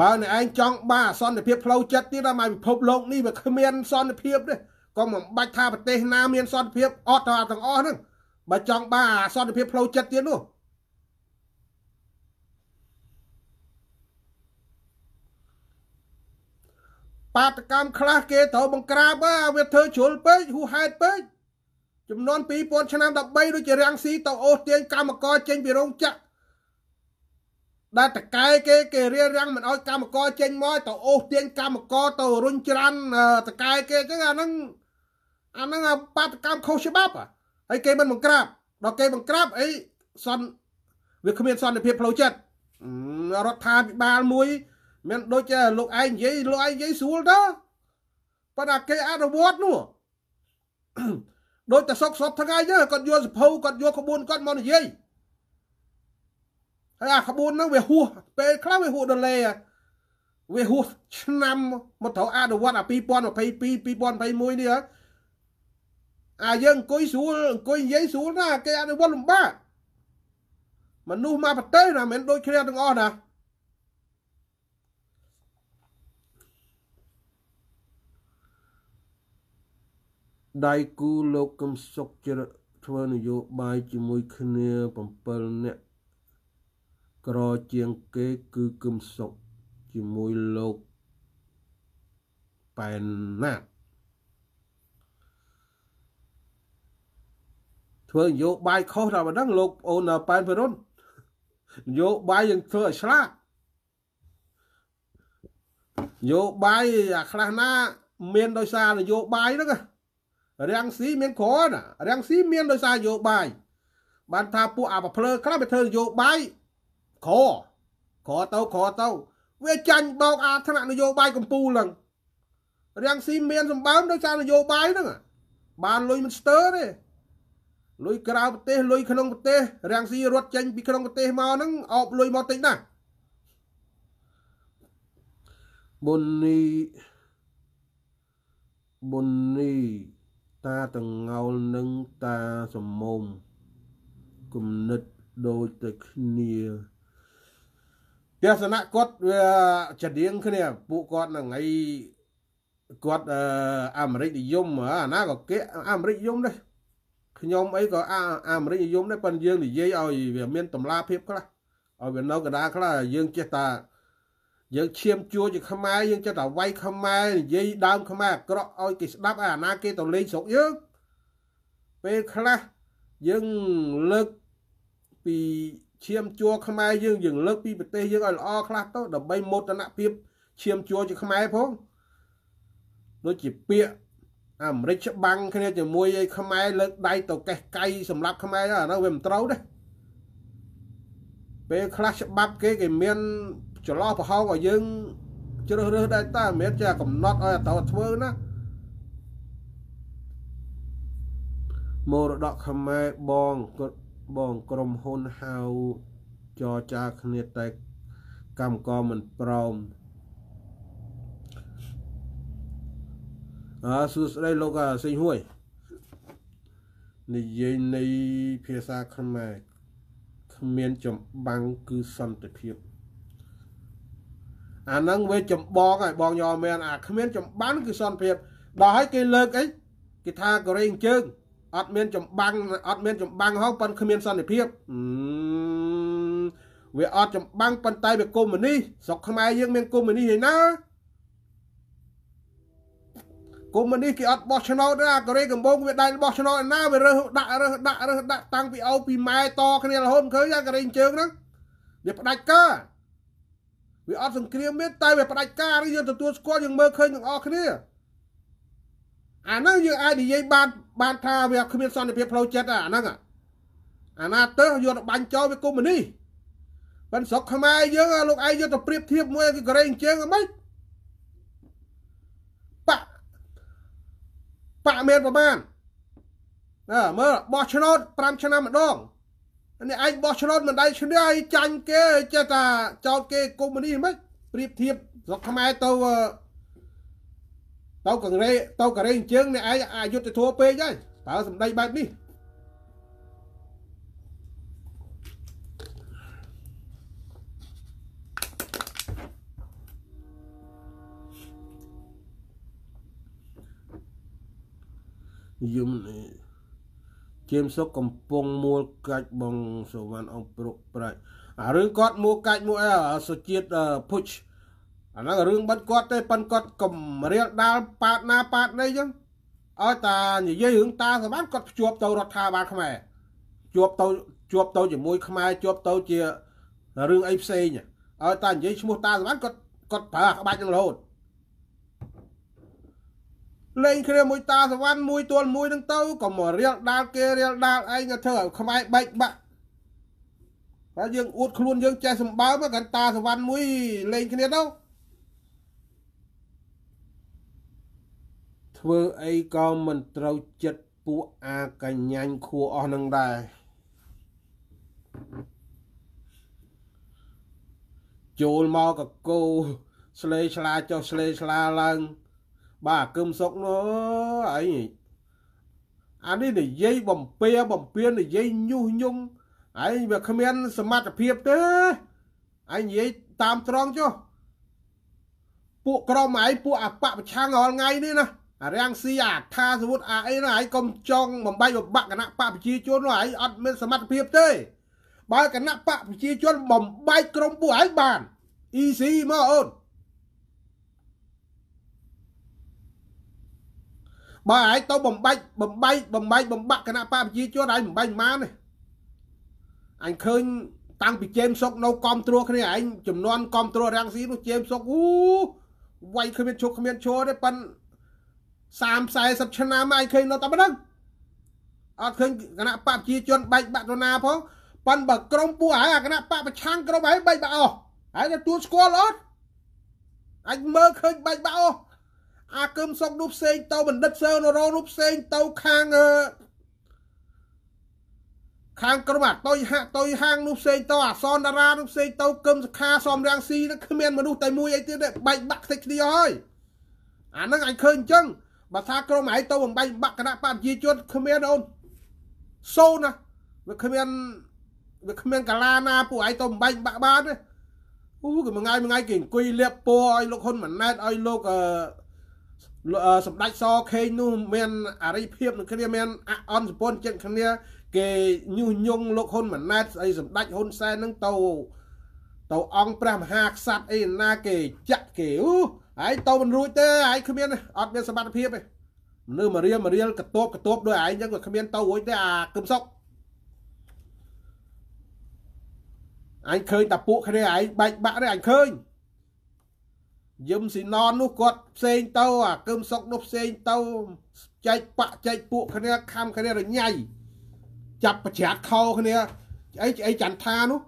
បើអ្នកឯងចង់បានអសន្តិភាពផ្លូវចិត្តទៀតដល់មកពិភពលោកនេះវាគ្មានសន្តិភាពទេក៏មិនបាច់ថាប្រទេសណាមានសន្តិភាពអត់ទៅទាំងអស់ហ្នឹងបើចង់បានអសន្តិភាពផ្លូវចិត្តទៀតនោះបាតកម្មខ្លះគេត្រូវបង្ក្រាបវាធ្វើជ្រុលពេកហួសហេតុពេកចំនួន2000ឆ្នាំ13ដូចជារាំងស៊ីទៅអូសទាញកម្មករចេញពីរោងចក្រ ដែលតកែគេគេរៀបរៀងមិនអោយកម្មករចេញមកទៅអូសទាញកម្មករទៅរុញច្រានតកែគេអញ្ចឹងអាហ្នឹងអាហ្នឹងបាតកម្មខុសច្បាប់ហើយគេមិនបង្ក្រាបដល់គេបង្ក្រាបអីសន្តិវាគ្មានសន្តិភាពផ្លូវចិត្តរដ្ឋាភិបាលមួយ មានដូចជាលោកឯងនិយាយលោកឯងនិយាយស្រួលទៅប៉ុន្តែគេអនុវត្តនោះដូចតែសុកសពថ្ងៃទៅគាត់យកសភៅគាត់យកក្បួនគាត់មកនិយាយ ហើយអាក្បួនហ្នឹងវាហួសពេលខ្លះវាហួសដល់លេវាហួសឆ្នាំមកត្រូវអនុវត្តអា2022 2021នេះអាយើងអង្គុយស្រួលអង្គុយនិយាយស្រួលណាគេអនុវត្តលំបាកមនុស្សមកប្រទេសណាមិនដូចគ្នាទាំងអស់ណាដៃគូលោកកឹមសុខជ្រធ្វើនយោបាយជាមួយគ្នា7នាក់ ក្រជាងគេគឺកឹមសុខជាមួយលោកប៉ែនណាត់ធ្វើនយោបាយខុសដល់ប៉ុណ្ណឹងលោកអូនប៉ែនពរុននយោបាយយើងធ្វើឲ្យឆ្លាតនយោបាយអាខ្លះណា មានដោយសារនយោបាយហ្នឹងរាំងស៊ីមានក្រណារាំងស៊ីមានដោយសារនយោបាយបានថាពួកអាប្រភ្លើខ្លះទៅធ្វើនយោបាយ ក្រក្រទៅក្រទៅវាចាញ់បោកអាថ្នាក់នយោបាយកម្ពុជាហ្នឹងរាំងស៊ីមានសម្បើមដោយសារនយោបាយហ្នឹងបានលុយមិនស្ទើរទេលុយក្រៅប្រទេសលុយក្នុងប្រទេសរាំងស៊ីរត់ចេញពីក្នុងប្រទេសមកហ្នឹងអោបលុយមកតិចណាស់បុននីបុននីតាតងោលនិងតាសមុំគំនិតដូចតែគ្នា ទស្សនៈគាត់វាច្រៀងគ្នាពួកគាត់នឹងអីគាត់អាមេរិកនិយមអាណាក៏គេអាមេរិកនិយមដែរខ្ញុំអីក៏អាមេរិកនិយមដែរប៉ុន្តែយើងនិយាយឲ្យវាមានតម្លាភាពខ្លះឲ្យវានៅកណ្ដាលខ្លះយើងចេះតែយើងឈាមជួជាខ្មែរយើងចេះតែវាយខ្មែរនិយាយដើមខ្មែរអាក្រក់ឲ្យគេស្ដាប់ឲ្យអាណាគេទៅលេងស្រុកយើងពេលខ្លះយើងលើកពី ឈាមជួខ្មែរយើងយើងលើកពីប្រទេសយើងឲ្យល្អខ្លះទៅដើម្បីមោទនភាពឈាមជួជាខ្មែរផងដូចជាពាក្យអាមេរិកច្បាំងគ្នាជាមួយឯខ្មែរលើកដៃទៅកេះកៃសម្រាប់ខ្មែរអានោះវាមិនត្រូវទេពេលខ្លះច្បាប់គេគេមានចន្លោះប្រហោងឲ្យយើងជ្រើសរើសដែរតើមិនមែនជាកំណត់ឲ្យទៅធ្វើណាមរតកខ្មែរបង បងក្រុមហ៊ុនហៅចរចាគ្នាតែកម្មករមិនព្រមអើសួស្ដីលោកសេងហួយនិយាយនៃភាសាខ្មែរគ្មានចម្បាំងគឺសន្តិភាពអាហ្នឹងវាចម្បងហើយបងយកមែនអាគ្មានចម្បាំងគឺសន្តិភាពដល់ឲ្យគេលើកអីគេថាកូរ៉េអញ្ជើញ អត់មានចម្បាំងអត់មានចម្បាំងហោប៉ុន្តែគ្មានសន្តិភាពវាអត់ចម្បាំងប៉ុន្តែវាកុម្មុយនីស្រុកខ្មែរយើងមានកុម្មុយនីឯណាកុម្មុយនីគេអត់បោះឆ្នោតទេអាកូរ៉េកំពុងវាដៃបោះឆ្នោតឯណាវារើសដាក់រើសដាក់រើសដាក់តាំងពីអូពីម៉ែតគ្នារហូតឃើញអាកូរ៉េជើងហ្នឹងវាផ្ដាច់ការវាអត់សង្គ្រាមទេតែវាផ្ដាច់ការឬយើងទទួលស្គាល់យើងមើលឃើញទាំងអស់គ្នា អាហ្នឹងយើងអាចនិយាយបានបានថាវាគ្មានសន្តិភាពផ្លូវចិត្តអាហ្នឹងអាណាទៅយកទៅបាញ់ចោលវាគុំនេះប៉ុន្តែស្រុកខ្មែរយើងលោកឯងយកទៅប្រៀបធៀបមួយគេកូរ៉េអញ្ចឹងហ្មងបាក់បាក់មានប្រមាណអើមើលបោះឆ្នោត5ឆ្នាំម្ដងនេះឯងបោះឆ្នោតមិនដៃឈ្នះឲ្យចាញ់គេចេះតែចោតគេគុំនេះហ្មងប្រៀបធៀបស្រុកខ្មែរទៅ ទៅកង្រេទៅករេអញ្ជើញអ្នកឯងអយុធធัวពេកហើយតើសម្ដីបែបនេះយំជាមសុកកំពុងមួលកាច់បងសវណ្ណអង្គព្រុកប្រាច់អារឿងគាត់មួលកាច់មួយអីសុជាតិពុជ អាហ្នឹងរឿងបាត់គាត់ទេប៉ិនគាត់កំរៀលដាល់ប៉ាតណាប៉ាតនេះចឹងឲ្យតានិយាយរឿងតាសបានគាត់ភ្ជាប់ទៅរដ្ឋាភិបាលខ្មែរជាប់ទៅជាប់ទៅជាមួយខ្មែរជាប់ទៅជារឿងអីផ្សេងឲ្យតានិយាយឈ្មោះតាសបានគាត់គាត់ប្រើក្បាច់នឹងរហូតលេងគ្នាមួយតាសវណ្ណមួយទួលមួយនឹងទៅក៏មករៀលដាល់គេរៀលដាល់ឯងក៏ធ្វើឲ្យខ្មែរបែកបាក់តែយើងអួតខ្លួនយើងចេះសម្បើមកាន់តាសវណ្ណមួយលេងគ្នាទៅ ធ្វើអីក៏មិនត្រូវចិត្តពួកអាកញ្ញាញ់ខួអស់នឹងដែរចូលមកកកោស្លេឆ្លាចុះស្លេឆ្លាឡើង បាទគឹមសុកនោះអីអានេះនិយាយបំពេបំពេនិយាយញុះញង់ឯងវាគ្មានសមត្ថភាពទេឯងនិយាយតាមត្រង់ចុះពួកក្រុមឯងពួកអបប្រឆាំងរាល់ថ្ងៃនេះណា អារាំងស៊ីអាថាសវុតអាអីណាឯងកុំចង់បំបីបំបាក់គណៈបកប្រជាជននោះឯងអត់មានសមត្ថភាពទេបើគណៈបកប្រជាជនបំបែកក្រុមពួកឯងបាន easy មកអូនបើឯងទៅបំបាច់បំបែកបំបែកបំបាក់គណៈបកប្រជាជនឯងបំបែកប៉ុន្មានទេអញឃើញតាំងពីជេមសុកនៅកំត្រួគ្នាឯងចំនួនកំត្រួរាំងស៊ីនោះជេមសុកអូវាយគ្មានជុកគ្មានឈរទេប៉ិន 30 40ឆ្នាំឯងឃើញនៅតែប៉ុណ្្នឹងអត់ឃើញគណៈបកប្រជាជនបែកបាក់ទៅណាផងប៉ិនបើក្រុមពួកហើយអាគណៈបកប្រឆាំងក្រុមហើយបែកបាក់អស់ហើយទទួលស្គាល់អត់អាចមើលឃើញបែកបាក់អស់អាគឹមសុកនោះផ្សេងទៅបណ្ឌិតសើនរោនោះផ្សេងទៅខាងខាងក្រុមអាតុយហាក់តុយហាងនោះផ្សេងទៅអាសនតារានោះផ្សេងទៅគឹមសខាសំរាំងស៊ីនោះគ្មានមនុស្សតែមួយអីទៀតទេបែកបាក់ខ្ទេចគ្នាហើយអាហ្នឹងអញឃើញអញ្ចឹង បើថាក្រុមឯងទៅបំបែកបាក់គណៈបព្វជិជនគ្មានអូនសូនណាវាគ្មានវាគ្មានកាឡាណាពួកឯងទៅបំបែកបាក់បានទេអូគេមួយថ្ងៃមួយថ្ងៃគេអង្គុយលាបពណ៌ឲ្យលោកហ៊ុនម៉ាណែតឲ្យលោកអឺសម្ដេចសខេងនោះមានអរិយភាពនឹងគ្នាមានអន់សម្ពន្ធចិត្តគ្នា គេញុះញង់លោកហ៊ុនម៉ាណែតស្អីសម្ដេចហ៊ុនសែននឹងទៅទៅអង្គព្រះមហាក្សត្រអីណាគេចាក់គេអូ ហើយទៅមិនរួចទេហើយគ្មានអត់មានសមត្ថភាពទេមនុស្សមករៀលមករៀលកតបកតបដោយឯងចឹងក៏គ្មានទៅរួចទេអាគឹមសុកអញឃើញតែពួកគ្នាឯងបែកបាក់ទេអញឃើញយឹមស៊ីណននោះគាត់ផ្សេងទៅអាគឹមសុកនោះផ្សេងទៅចែកបាក់ចែកពួកគ្នាខំគ្នារញ៉ៃចាប់ប្រច្រាត់ខោគ្នាអីអីចន្ទថានោះ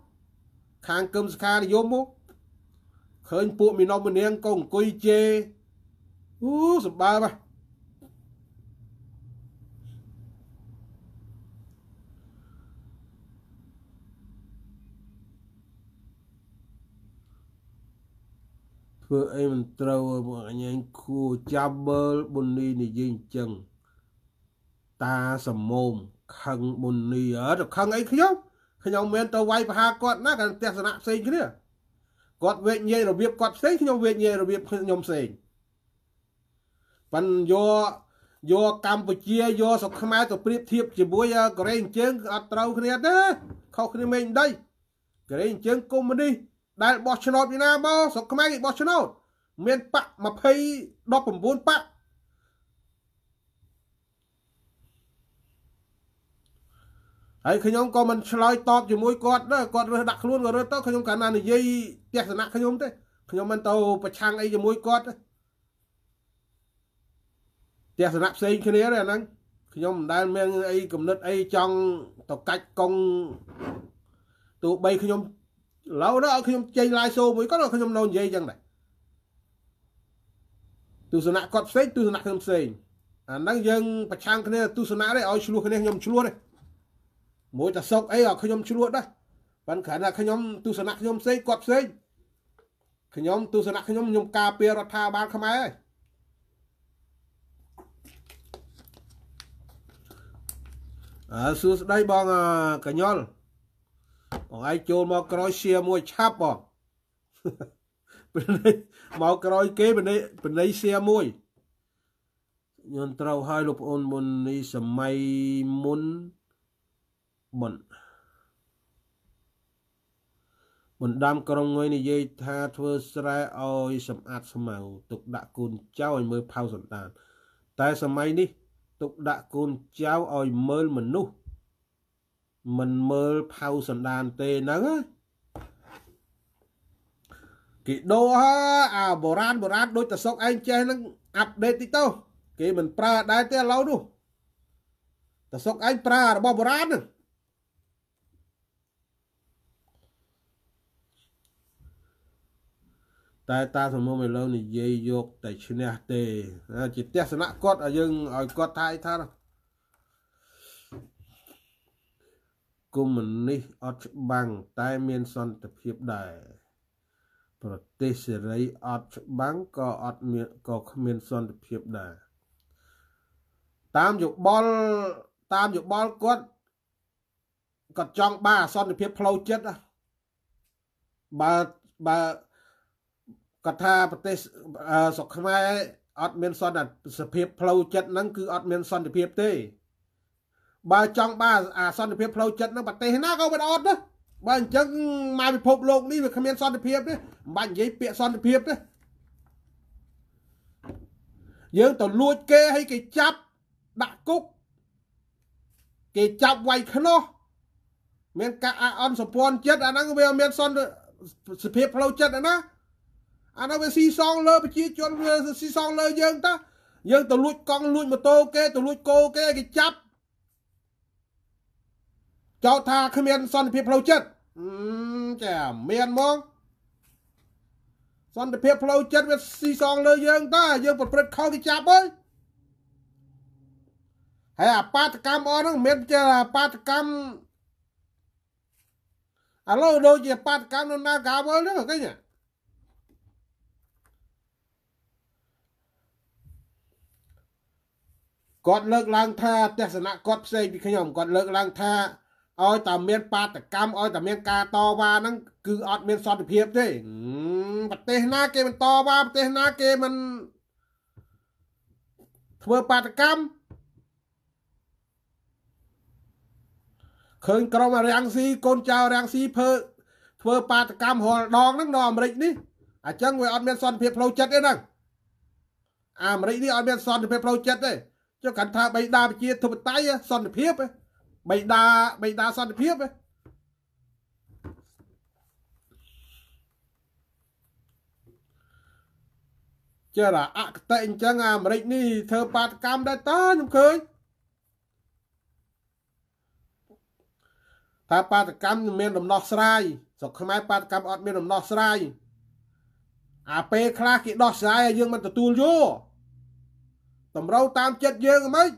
ខាងគឹមសខានិយមមក ឃើញពួកមីណុំមីនាងក៏អង្គុយជេអូសម្បើមហ៎ធ្វើអីមិនត្រូវពួកអញឯងគួចាំមើលបុនីនិយាយអញ្ចឹងតាសមុំខឹងបុនីអើទៅខឹងអីខ្ញុំខ្ញុំមិនទៅវាយប្រហាគាត់ណាគាត់ទស្សនៈផ្សេងគ្នា គាត់វេកញ៉ៃរបៀបគាត់ផ្សេងខ្ញុំវេកញ៉ៃរបៀបខ្ញុំផ្សេងប៉ាន់យកយកកម្ពុជាយកស្រុកខ្មែរទៅប្រៀបធៀបជាមួយកូរ៉េអញ្ជើញអត់ត្រូវគ្នាទេខុសគ្នាមិនដីកូរ៉េអញ្ជើញកុំមុនីដែលបោះឆ្នោតពីណាមកស្រុកខ្មែរគេបោះឆ្នោតមានបាក់20 19បា ហើយខ្ញុំក៏មិនឆ្លើយតបជាមួយគាត់ដែរគាត់រើសដាក់ខ្លួនក៏រើសទៅខ្ញុំកាលណានិយាយទស្សនៈខ្ញុំទេខ្ញុំមិនទៅប្រឆាំងអីជាមួយគាត់ទេទស្សនៈផ្សេងគ្នាទេអាហ្នឹងខ្ញុំមិនដែលមានអីគំនិតអីចង់ទៅកាច់កងទោះបីខ្ញុំឡូវដល់ឲ្យខ្ញុំចេញឡាយសូមួយគាត់ខ្ញុំនៅនិយាយចឹងដែរទស្សនៈគាត់ផ្សេងទស្សនៈខ្ញុំផ្សេងអាហ្នឹងយើងប្រឆាំងគ្នាទស្សនៈទេឲ្យឆ្លោះគ្នាខ្ញុំឆ្លោះទេ មួយតែសុកអីឲ្យខ្ញុំឆ្លោះដែរប៉ុន្តែគ្រាន់តែខ្ញុំទស្សនៈខ្ញុំផ្សេងគាត់ផ្សេងខ្ញុំទស្សនៈខ្ញុំខ្ញុំការពាររដ្ឋាភិបាលខ្មែរហើយអើសួស្ដីបងកញ្ញុលបងឯងចូលមកក្រោយ share មួយឆាប់បងមកក្រោយគេបណៃបណៃ share មួយញនត្រូវឲ្យលោកប្អូនមុននេះសម័យមុន បនបណ្ដាំក្រុងងុយនិយាយថាធ្វើស្រែឲ្យសម្អាតស្មៅទុកដាក់កូនចៅឲ្យមើលផៅសន្តាន តែសម័យនេះ ទុកដាក់កូនចៅឲ្យមើលមនុស្សមិនមើលផៅសណ្ដានទេហ្នឹងគេដូរអាបុរាណបុរាណដូចតសុកឯងចេះហ្នឹងអាប់ដេតតិចទៅគេមិនប្រើដែរទេឥឡូវនោះតសុកឯងប្រើរបស់បុរាណហ្នឹង តែតាសមុំឥឡូវនិយាយយកតែឈ្នះទេជាទស្សនៈគាត់ឲ្យយើងឲ្យគាត់ថាអីថាគុំនេះអត់ច្បាំងតែមានសន្តិភាពដែរប្រទេសសេរីអត់ច្បាំងក៏អត់មានក៏គ្មានសន្តិភាពដែរតាមយោបល់តាមយោបល់គាត់គាត់ចង់បានសន្តិភាពផ្លូវចិត្តបើបើ គាត់ថាប្រទេសស្រុកខ្មែរអត់មានសន្តិភាពផ្លូវចិត្តហ្នឹងគឺអត់មានសន្តិភាពទេបើចង់បានអាសន្តិភាពផ្លូវចិត្តហ្នឹងប្រទេសណាក៏មិនអត់ដែរបើអញ្ចឹងមកពិភពលោកនេះវាគ្មានសន្តិភាពទេមិនបាច់និយាយពាក្យសន្តិភាពទេយើងទៅលួចគេឲ្យគេចាប់ដាក់គុកគេចាប់វាយខ្នោះមានការអអន់សម្ព័ន្ធចិត្តអាហ្នឹងវាមានសន្តិភាពផ្លូវចិត្តណា អានោះវាស៊ីសងលើប្រជាជនវាស៊ីសងលើយើងតាយើងទៅលួចកង់លួចម៉ូតូគេទៅលួចគោគេគេចាប់ចោទថាគ្មានសន្តិភាពផ្លូវចិត្តចាមានមកសន្តិភាពផ្លូវចិត្តវាស៊ីសងលើយើងតាយើងប្រព្រឹត្តខុសគេចាប់ហើយហើយអាបាតកម្មអស់ហ្នឹងមិនមែនជាអាបាតកម្មឥឡូវដូចជាបាតកម្មនៅណាកាវលហ្នឹងឃើញ គាត់លើកឡើងថាទស្សនៈគាត់ផ្សេងពីខ្ញុំគាត់លើកឡើងថាឲ្យតែមានបាតកម្មឲ្យតែមានការតវ៉ាហ្នឹងគឺអត់មានសន្តិភាពទេប្រទេសណាគេមិនតវ៉ាប្រទេសណាគេមិនធ្វើបាតកម្មឃើញក្រុមរាំងស៊ីកូនចៅរាំងស៊ីធ្វើធ្វើបាតកម្មរាល់ដងហ្នឹងនៅអាមេរិកនេះអញ្ចឹងវាអត់មានសន្តិភាពផ្លូវចិត្តទេហ្នឹងអាមេរិកនេះអត់មានសន្តិភាពផ្លូវចិត្តទេ ចុះគាត់ថាបៃតាប្រជាធិបតេយ្យសន្តិភាពបៃតាបៃតាសន្តិភាពចេះតែអកតេអញ្ចឹងអាមេរិកនេះធ្វើបាតកម្មដែរតើខ្ញុំឃើញថាបាតកម្មមានដំណោះស្រាយស្រុកខ្មែរបាតកម្មអត់មានដំណោះស្រាយអាពេលខ្លះគេដោះស្រាយឲ្យយើងមិនទទួលយក តម្រូវតាមចិត្តយើងហ្មង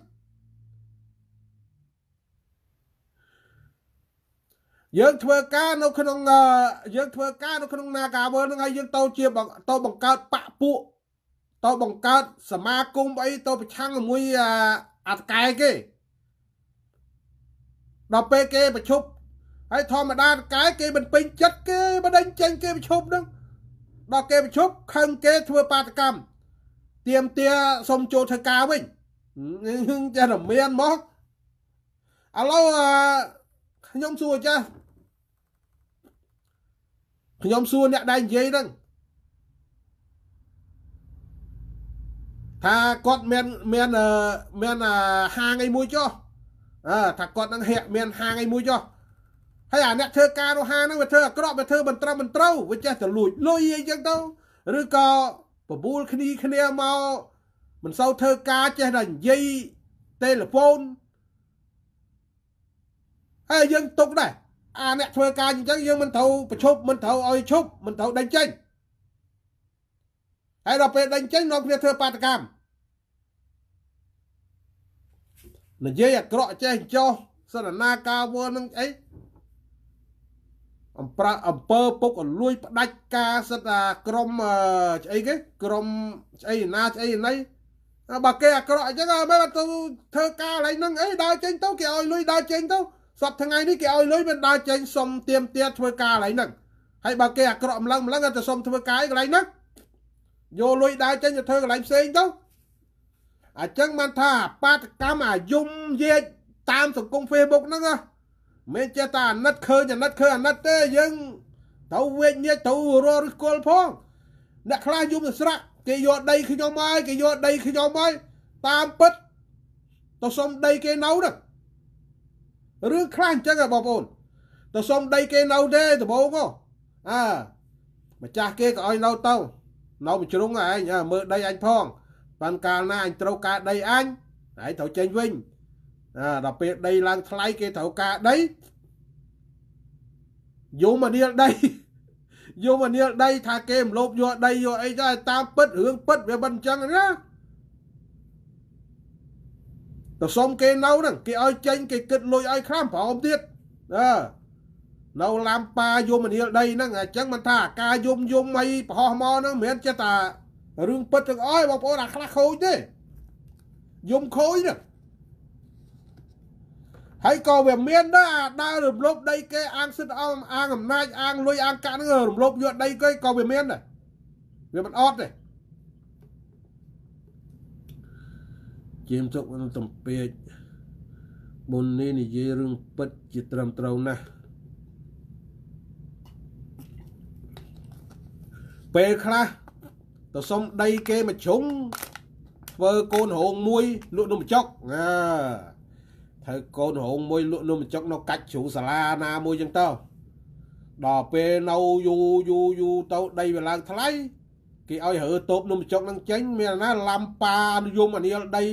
យើងធ្វើការនៅក្នុងយើងធ្វើការនៅក្នុង Nagavel ហ្នឹងហើយយើងទៅជាទៅបង្កើតបពពួកទៅបង្កើតសមាគមអីទៅប្រឆាំងជាមួយអាតកែគេដល់ពេលគេប្រជុំហើយធម្មតាតកែគេមិនពេញចិត្តគេបដិញចេញគេប្រជុំហ្នឹងដល់គេប្រជុំខឹងគេធ្វើបាតកម្ម ទៀមទាសុំចូលធ្វើការវិញចារមានមកឥឡូវខ្ញុំសួរចាស់ខ្ញុំសួរអ្នកដែលនិយាយហ្នឹងថាគាត់មានមានមានហាងអីមួយចុះអើថាគាត់នឹងហែកមានហាងអីមួយចុះហើយអាអ្នកធ្វើការនោះហាងហ្នឹងវាធ្វើអាក្រក់វាធ្វើមិនត្រឹមមិនត្រូវវាចេះតែលួចលុយអីចឹងទៅឬក៏ បបួលគ្នាគ្នាមកមិនសូវធ្វើការចេះតែនិយាយទូរស័ព្ទហើយយើងទុកដែរអាអ្នកធ្វើការអញ្ចឹងយើងមិនត្រូវប្រជុំមិនត្រូវឲ្យឈប់មិនត្រូវដេញចេញហើយដល់ពេលដេញចេញនាំគ្នាធ្វើបាតកម្មនិយាយអាក្រក់ចេះចោះសន្តាការវល់នឹងអី អំប្រាអំពើពុកអលួយផ្ដាច់ការសិតអាក្រមស្អីគេក្រមស្អីណាស្អីណីបើគេអាក្រក់អញ្ចឹងមិនទៅធ្វើការកន្លែងហ្នឹងអីដើរចេញទៅគេឲ្យលុយដើរចេញទៅសប្តាហ៍ថ្ងៃនេះគេឲ្យលុយមិនដើរចេញសុំទៀមទាធ្វើការកន្លែងហ្នឹងហើយបើគេអាក្រក់ម្លឹងម្លឹងទៅសុំធ្វើការកន្លែងហ្នឹងយកលុយដើរចេញទៅធ្វើកន្លែងផ្សេងទៅអញ្ចឹងបានថាបាតកម្មអាយំយាយតាមសង្គម Facebook ហ្នឹងណា មិនចេះតែអាណិតឃើញអាណិតឃើញអាណិតទេយើងទៅវេញញាតទៅររគល់ផងអ្នកខ្លះយំស្រាក់គេយកដីខ្ញុំហើយគេយកដីខ្ញុំហើយតាមពិតទៅសុំដីគេនៅហ្នឹងរឿងខ្លះអញ្ចឹងបងប្អូនទៅសុំដីគេនៅទេដបងអើម្ចាស់គេក៏ឲ្យនៅទៅនៅមួយជ្រុងឯងមើលដីអញផងបានកាលណាអញត្រូវការដីអញហើយត្រូវចេញវិញអា ដល់ពេលដីឡើងថ្លៃគេត្រូវការដីយំអានាលដីយំអានាលដីថាគេមលោបយកដីយកអីទៅតាមពិតរឿងពិតវាមិនអញ្ចឹងណាទៅសុំគេនៅហ្នឹងគេឲ្យចេញគេគិតលុយឲ្យខ្លាំងប្រហមទៀតអឺនៅឡាំប៉ាយមអានាលដីហ្នឹងអញ្ចឹងមិនថាការយំយំអីប្រហោះមកហ្នឹងមិនមែនចេះតែរឿងពិតទាំងអស់បងប្អូនអាខ្លះខូចទេយំខូចណា ហើយក៏វាមានដែរអាដើររំលោភដីគេអាងសិទ្ធិអំអាងអំណាចអាងលុយអាងកាក់ហ្នឹងរំលោភយកដីគេក៏វាមានដែរវាមិនអត់ទេជាមទុកនឹងតំពេកមុននេះនិយាយរឿងពិតជាត្រឹមត្រូវណាស់ពេលខ្លះទៅសុំដីគេមកជ្រុងធ្វើកូនរោងមួយលក់នំបញ្ចុកណា ហើយកូនរោងមួយលក់នំបញ្ចុកនៅកាច់ជ្រូសាលាណាមួយចឹងទៅដល់ពេលនៅយូរយូរយូរទៅដីវាឡើងថ្លៃគេឲ្យរើតូបនំបញ្ចុកនឹងចេញមានណាឡាំប៉ានិយមអានីលដី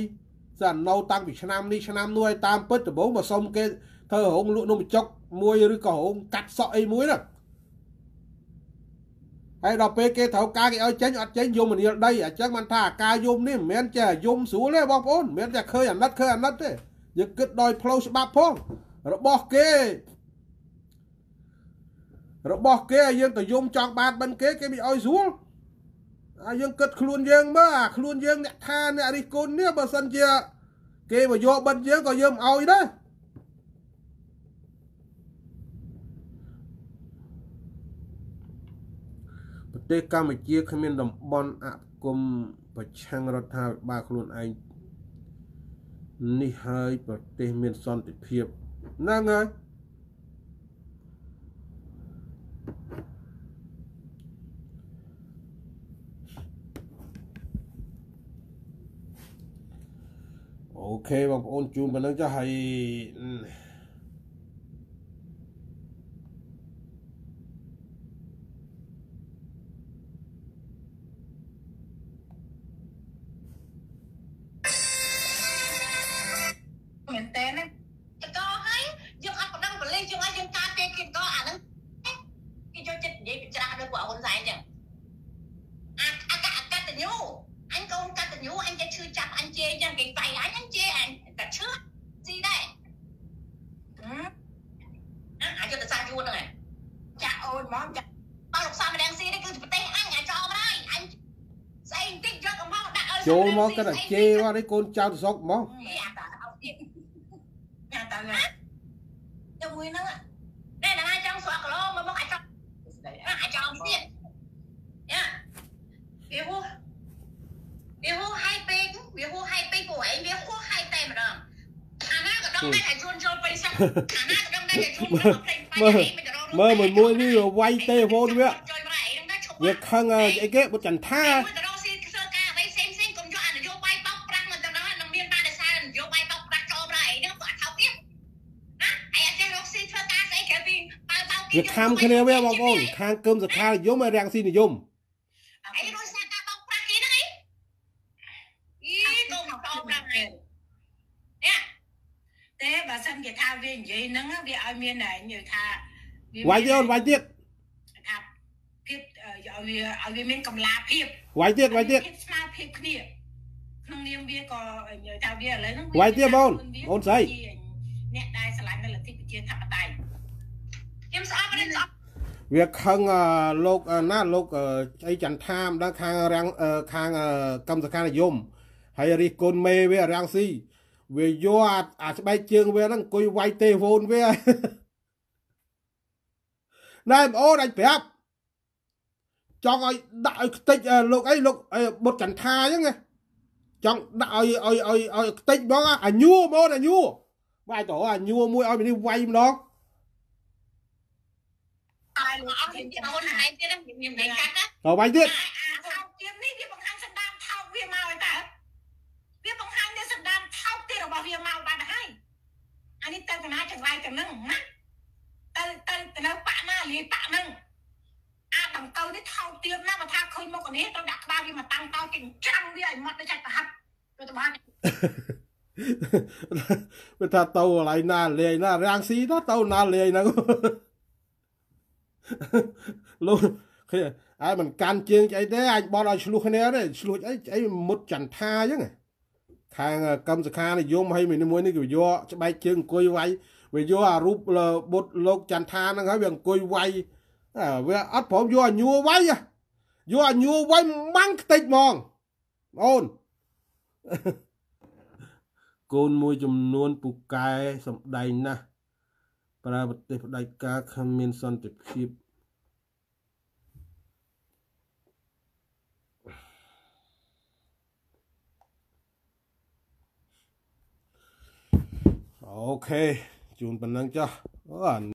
សិននៅតាំងពីឆ្នាំនេះឆ្នាំនោះឲ្យតាមពិតដំបូងមកសុំគេធ្វើរោងលក់នំបញ្ចុកមួយឬក៏រោងកាត់សក់អីមួយណាហើយដល់ពេលគេត្រូវការគេឲ្យចេញអត់ចេញយំមនាលដីអញ្ចឹងមិនថាការយំនេះមិនមែនចេះយំស្រួលទេបងប្អូនមិនមែនតែឃើញអាណិតឃើញអាណិតទេ យើងគិតដោយផ្លូវច្បាប់ផងរបស់គេរបស់គេយើងទៅយំចង់បានបិណ្ឌគេគេមិនឲ្យស្រួលហើយយើងគិតខ្លួនយើងមើលអាខ្លួនយើងអ្នកថាអ្នករិះគន់នេះបើសិនជា គេមកយកបិណ្ឌយើងក៏យើងមិនឲ្យដែរប្រទេសកម្ពុជាគ្មានតំបន់អគមប្រឆាំងរដ្ឋាភិបាលខ្លួនឯង នេះហើយប្រទេសមានសន្តិភាពហ្នឹងហើយអូខេបងប្អូនជូនប៉ុណ្្នឹងចុះហើយ ចូលមកគាត់តែជេរមកនេះកូនចៅទៅស្រុកមកអាតាអត់ទៀតអាតាទៅមួយហ្នឹងតែដល់ចង់ស្វាក់គីឡូមកមកអាចចង់អាចចង់ទៀតយ៉ាវាហូវាហូហៃពេកវាហូហៃពេកពួកឯងវាហូហៃតែម្ដងអាណាក៏ដឹងដែរជួនចូលបរិស័ទអាណាក៏ដឹងដែរជួនចូលផ្លេង មើលមើលមួយមួយនេះវាយទេហ្វូនវាវាខឹងអីគេបុចន្ទាវាខំគ្នាវាបងប្អូនខាងគឹមសខានិយមហើយរាំងស៊ីនិយមអីដោយសារការបោកប្រាស់គេហ្នឹងអីអីកុំបោកប្រាស់គេនេះតែបើសិនគេថាវានិយាយហ្នឹងវា ឲ្យមាននិយាយថាវាយទៀតវាយទៀតថាភាពឲ្យវាឲ្យវាមានកម្លាភាពវាយទៀតវាយទៀតស្មើភាពគ្នាក្នុងនាមវាក៏និយាយថាវាឥឡូវហ្នឹងវាយទៀតបងអូនស្រីអ្នកដែលឆ្លាញ់នៅលទ្ធិប្រជាធិបតេយ្យខ្ញុំស្អប់នេះស្អប់វាខឹងលោកណាលោកអីចន្ទថាម្ដងខាងរាំងខាងកម្មសខានិយមហើយរិះគន់មេវារាំងស៊ី វាយកអាស្បែកជើងវាហ្នឹងអង្គុយវាយទេវូនវាណែបងអូនអញប្រាប់ចង់ឲ្យដាក់ឲ្យខ្ទេចលោកអីលោកបុតចន្ទថាអញ្ចឹងចង់ដាក់ឲ្យឲ្យឲ្យឲ្យខ្ទេចបងអាញួរបងអាញួរវាយទៅអាញួរមួយឲ្យនេះវាយម្ដងតែលោកអត់ហ៊ានទៀតអូនឯងទៀតខ្ញុំមិនកាត់ណាទៅបាយទៀតថោកទៀតនេះវាបង្ហាញសណ្ដានថោកវាមកហើយតើវាបង្ហាញតែសណ្ដានថោកទៀត របស់វាមកបានហើយអានេះទៅតាចង្រៃទៅនឹងណាទៅទៅទៅនៅប៉ាណាលាយប៉ានឹងអាដដង្កូវនេះថោកទៀតណាបើថាឃើញមុខនេះទៅដាក់ក្បាលវាមកតាំងតោគេចាំងវាឲ្យមកទៅចាច់ប្រហាត់ទៅទៅបានវាថាទៅកន្លែងណាលេងណារាំងស៊ីទៅទៅណាលេងហ្នឹងលោកឃើញអើមិនកាន់ជើងស្អីទេអាចបត់ឲ្យឆ្លោះគ្នាទេឆ្លោះអីអីមុតចន្ទថាអញ្ចឹង ខាងកម្មសខានិយមឲ្យមួយមួយនេះគេយកស្បែកជើងអង្គុយវាយវាយកអារូបបុត្រលោកចន្ទថាហ្នឹងហើយវាអង្គុយវាយវាអត់ព្រមយកអាញួរវាយយកអាញួរវាយម៉ាំងខ្ទេចហ្មងអូនកូនមួយចំនួនពូកែសំដែងណាស់ប្រើប្រទេសផ្ដាច់ការគ្មានសន្តិភាព អូខេជូនប៉ុណ្ណឹងចុះអូ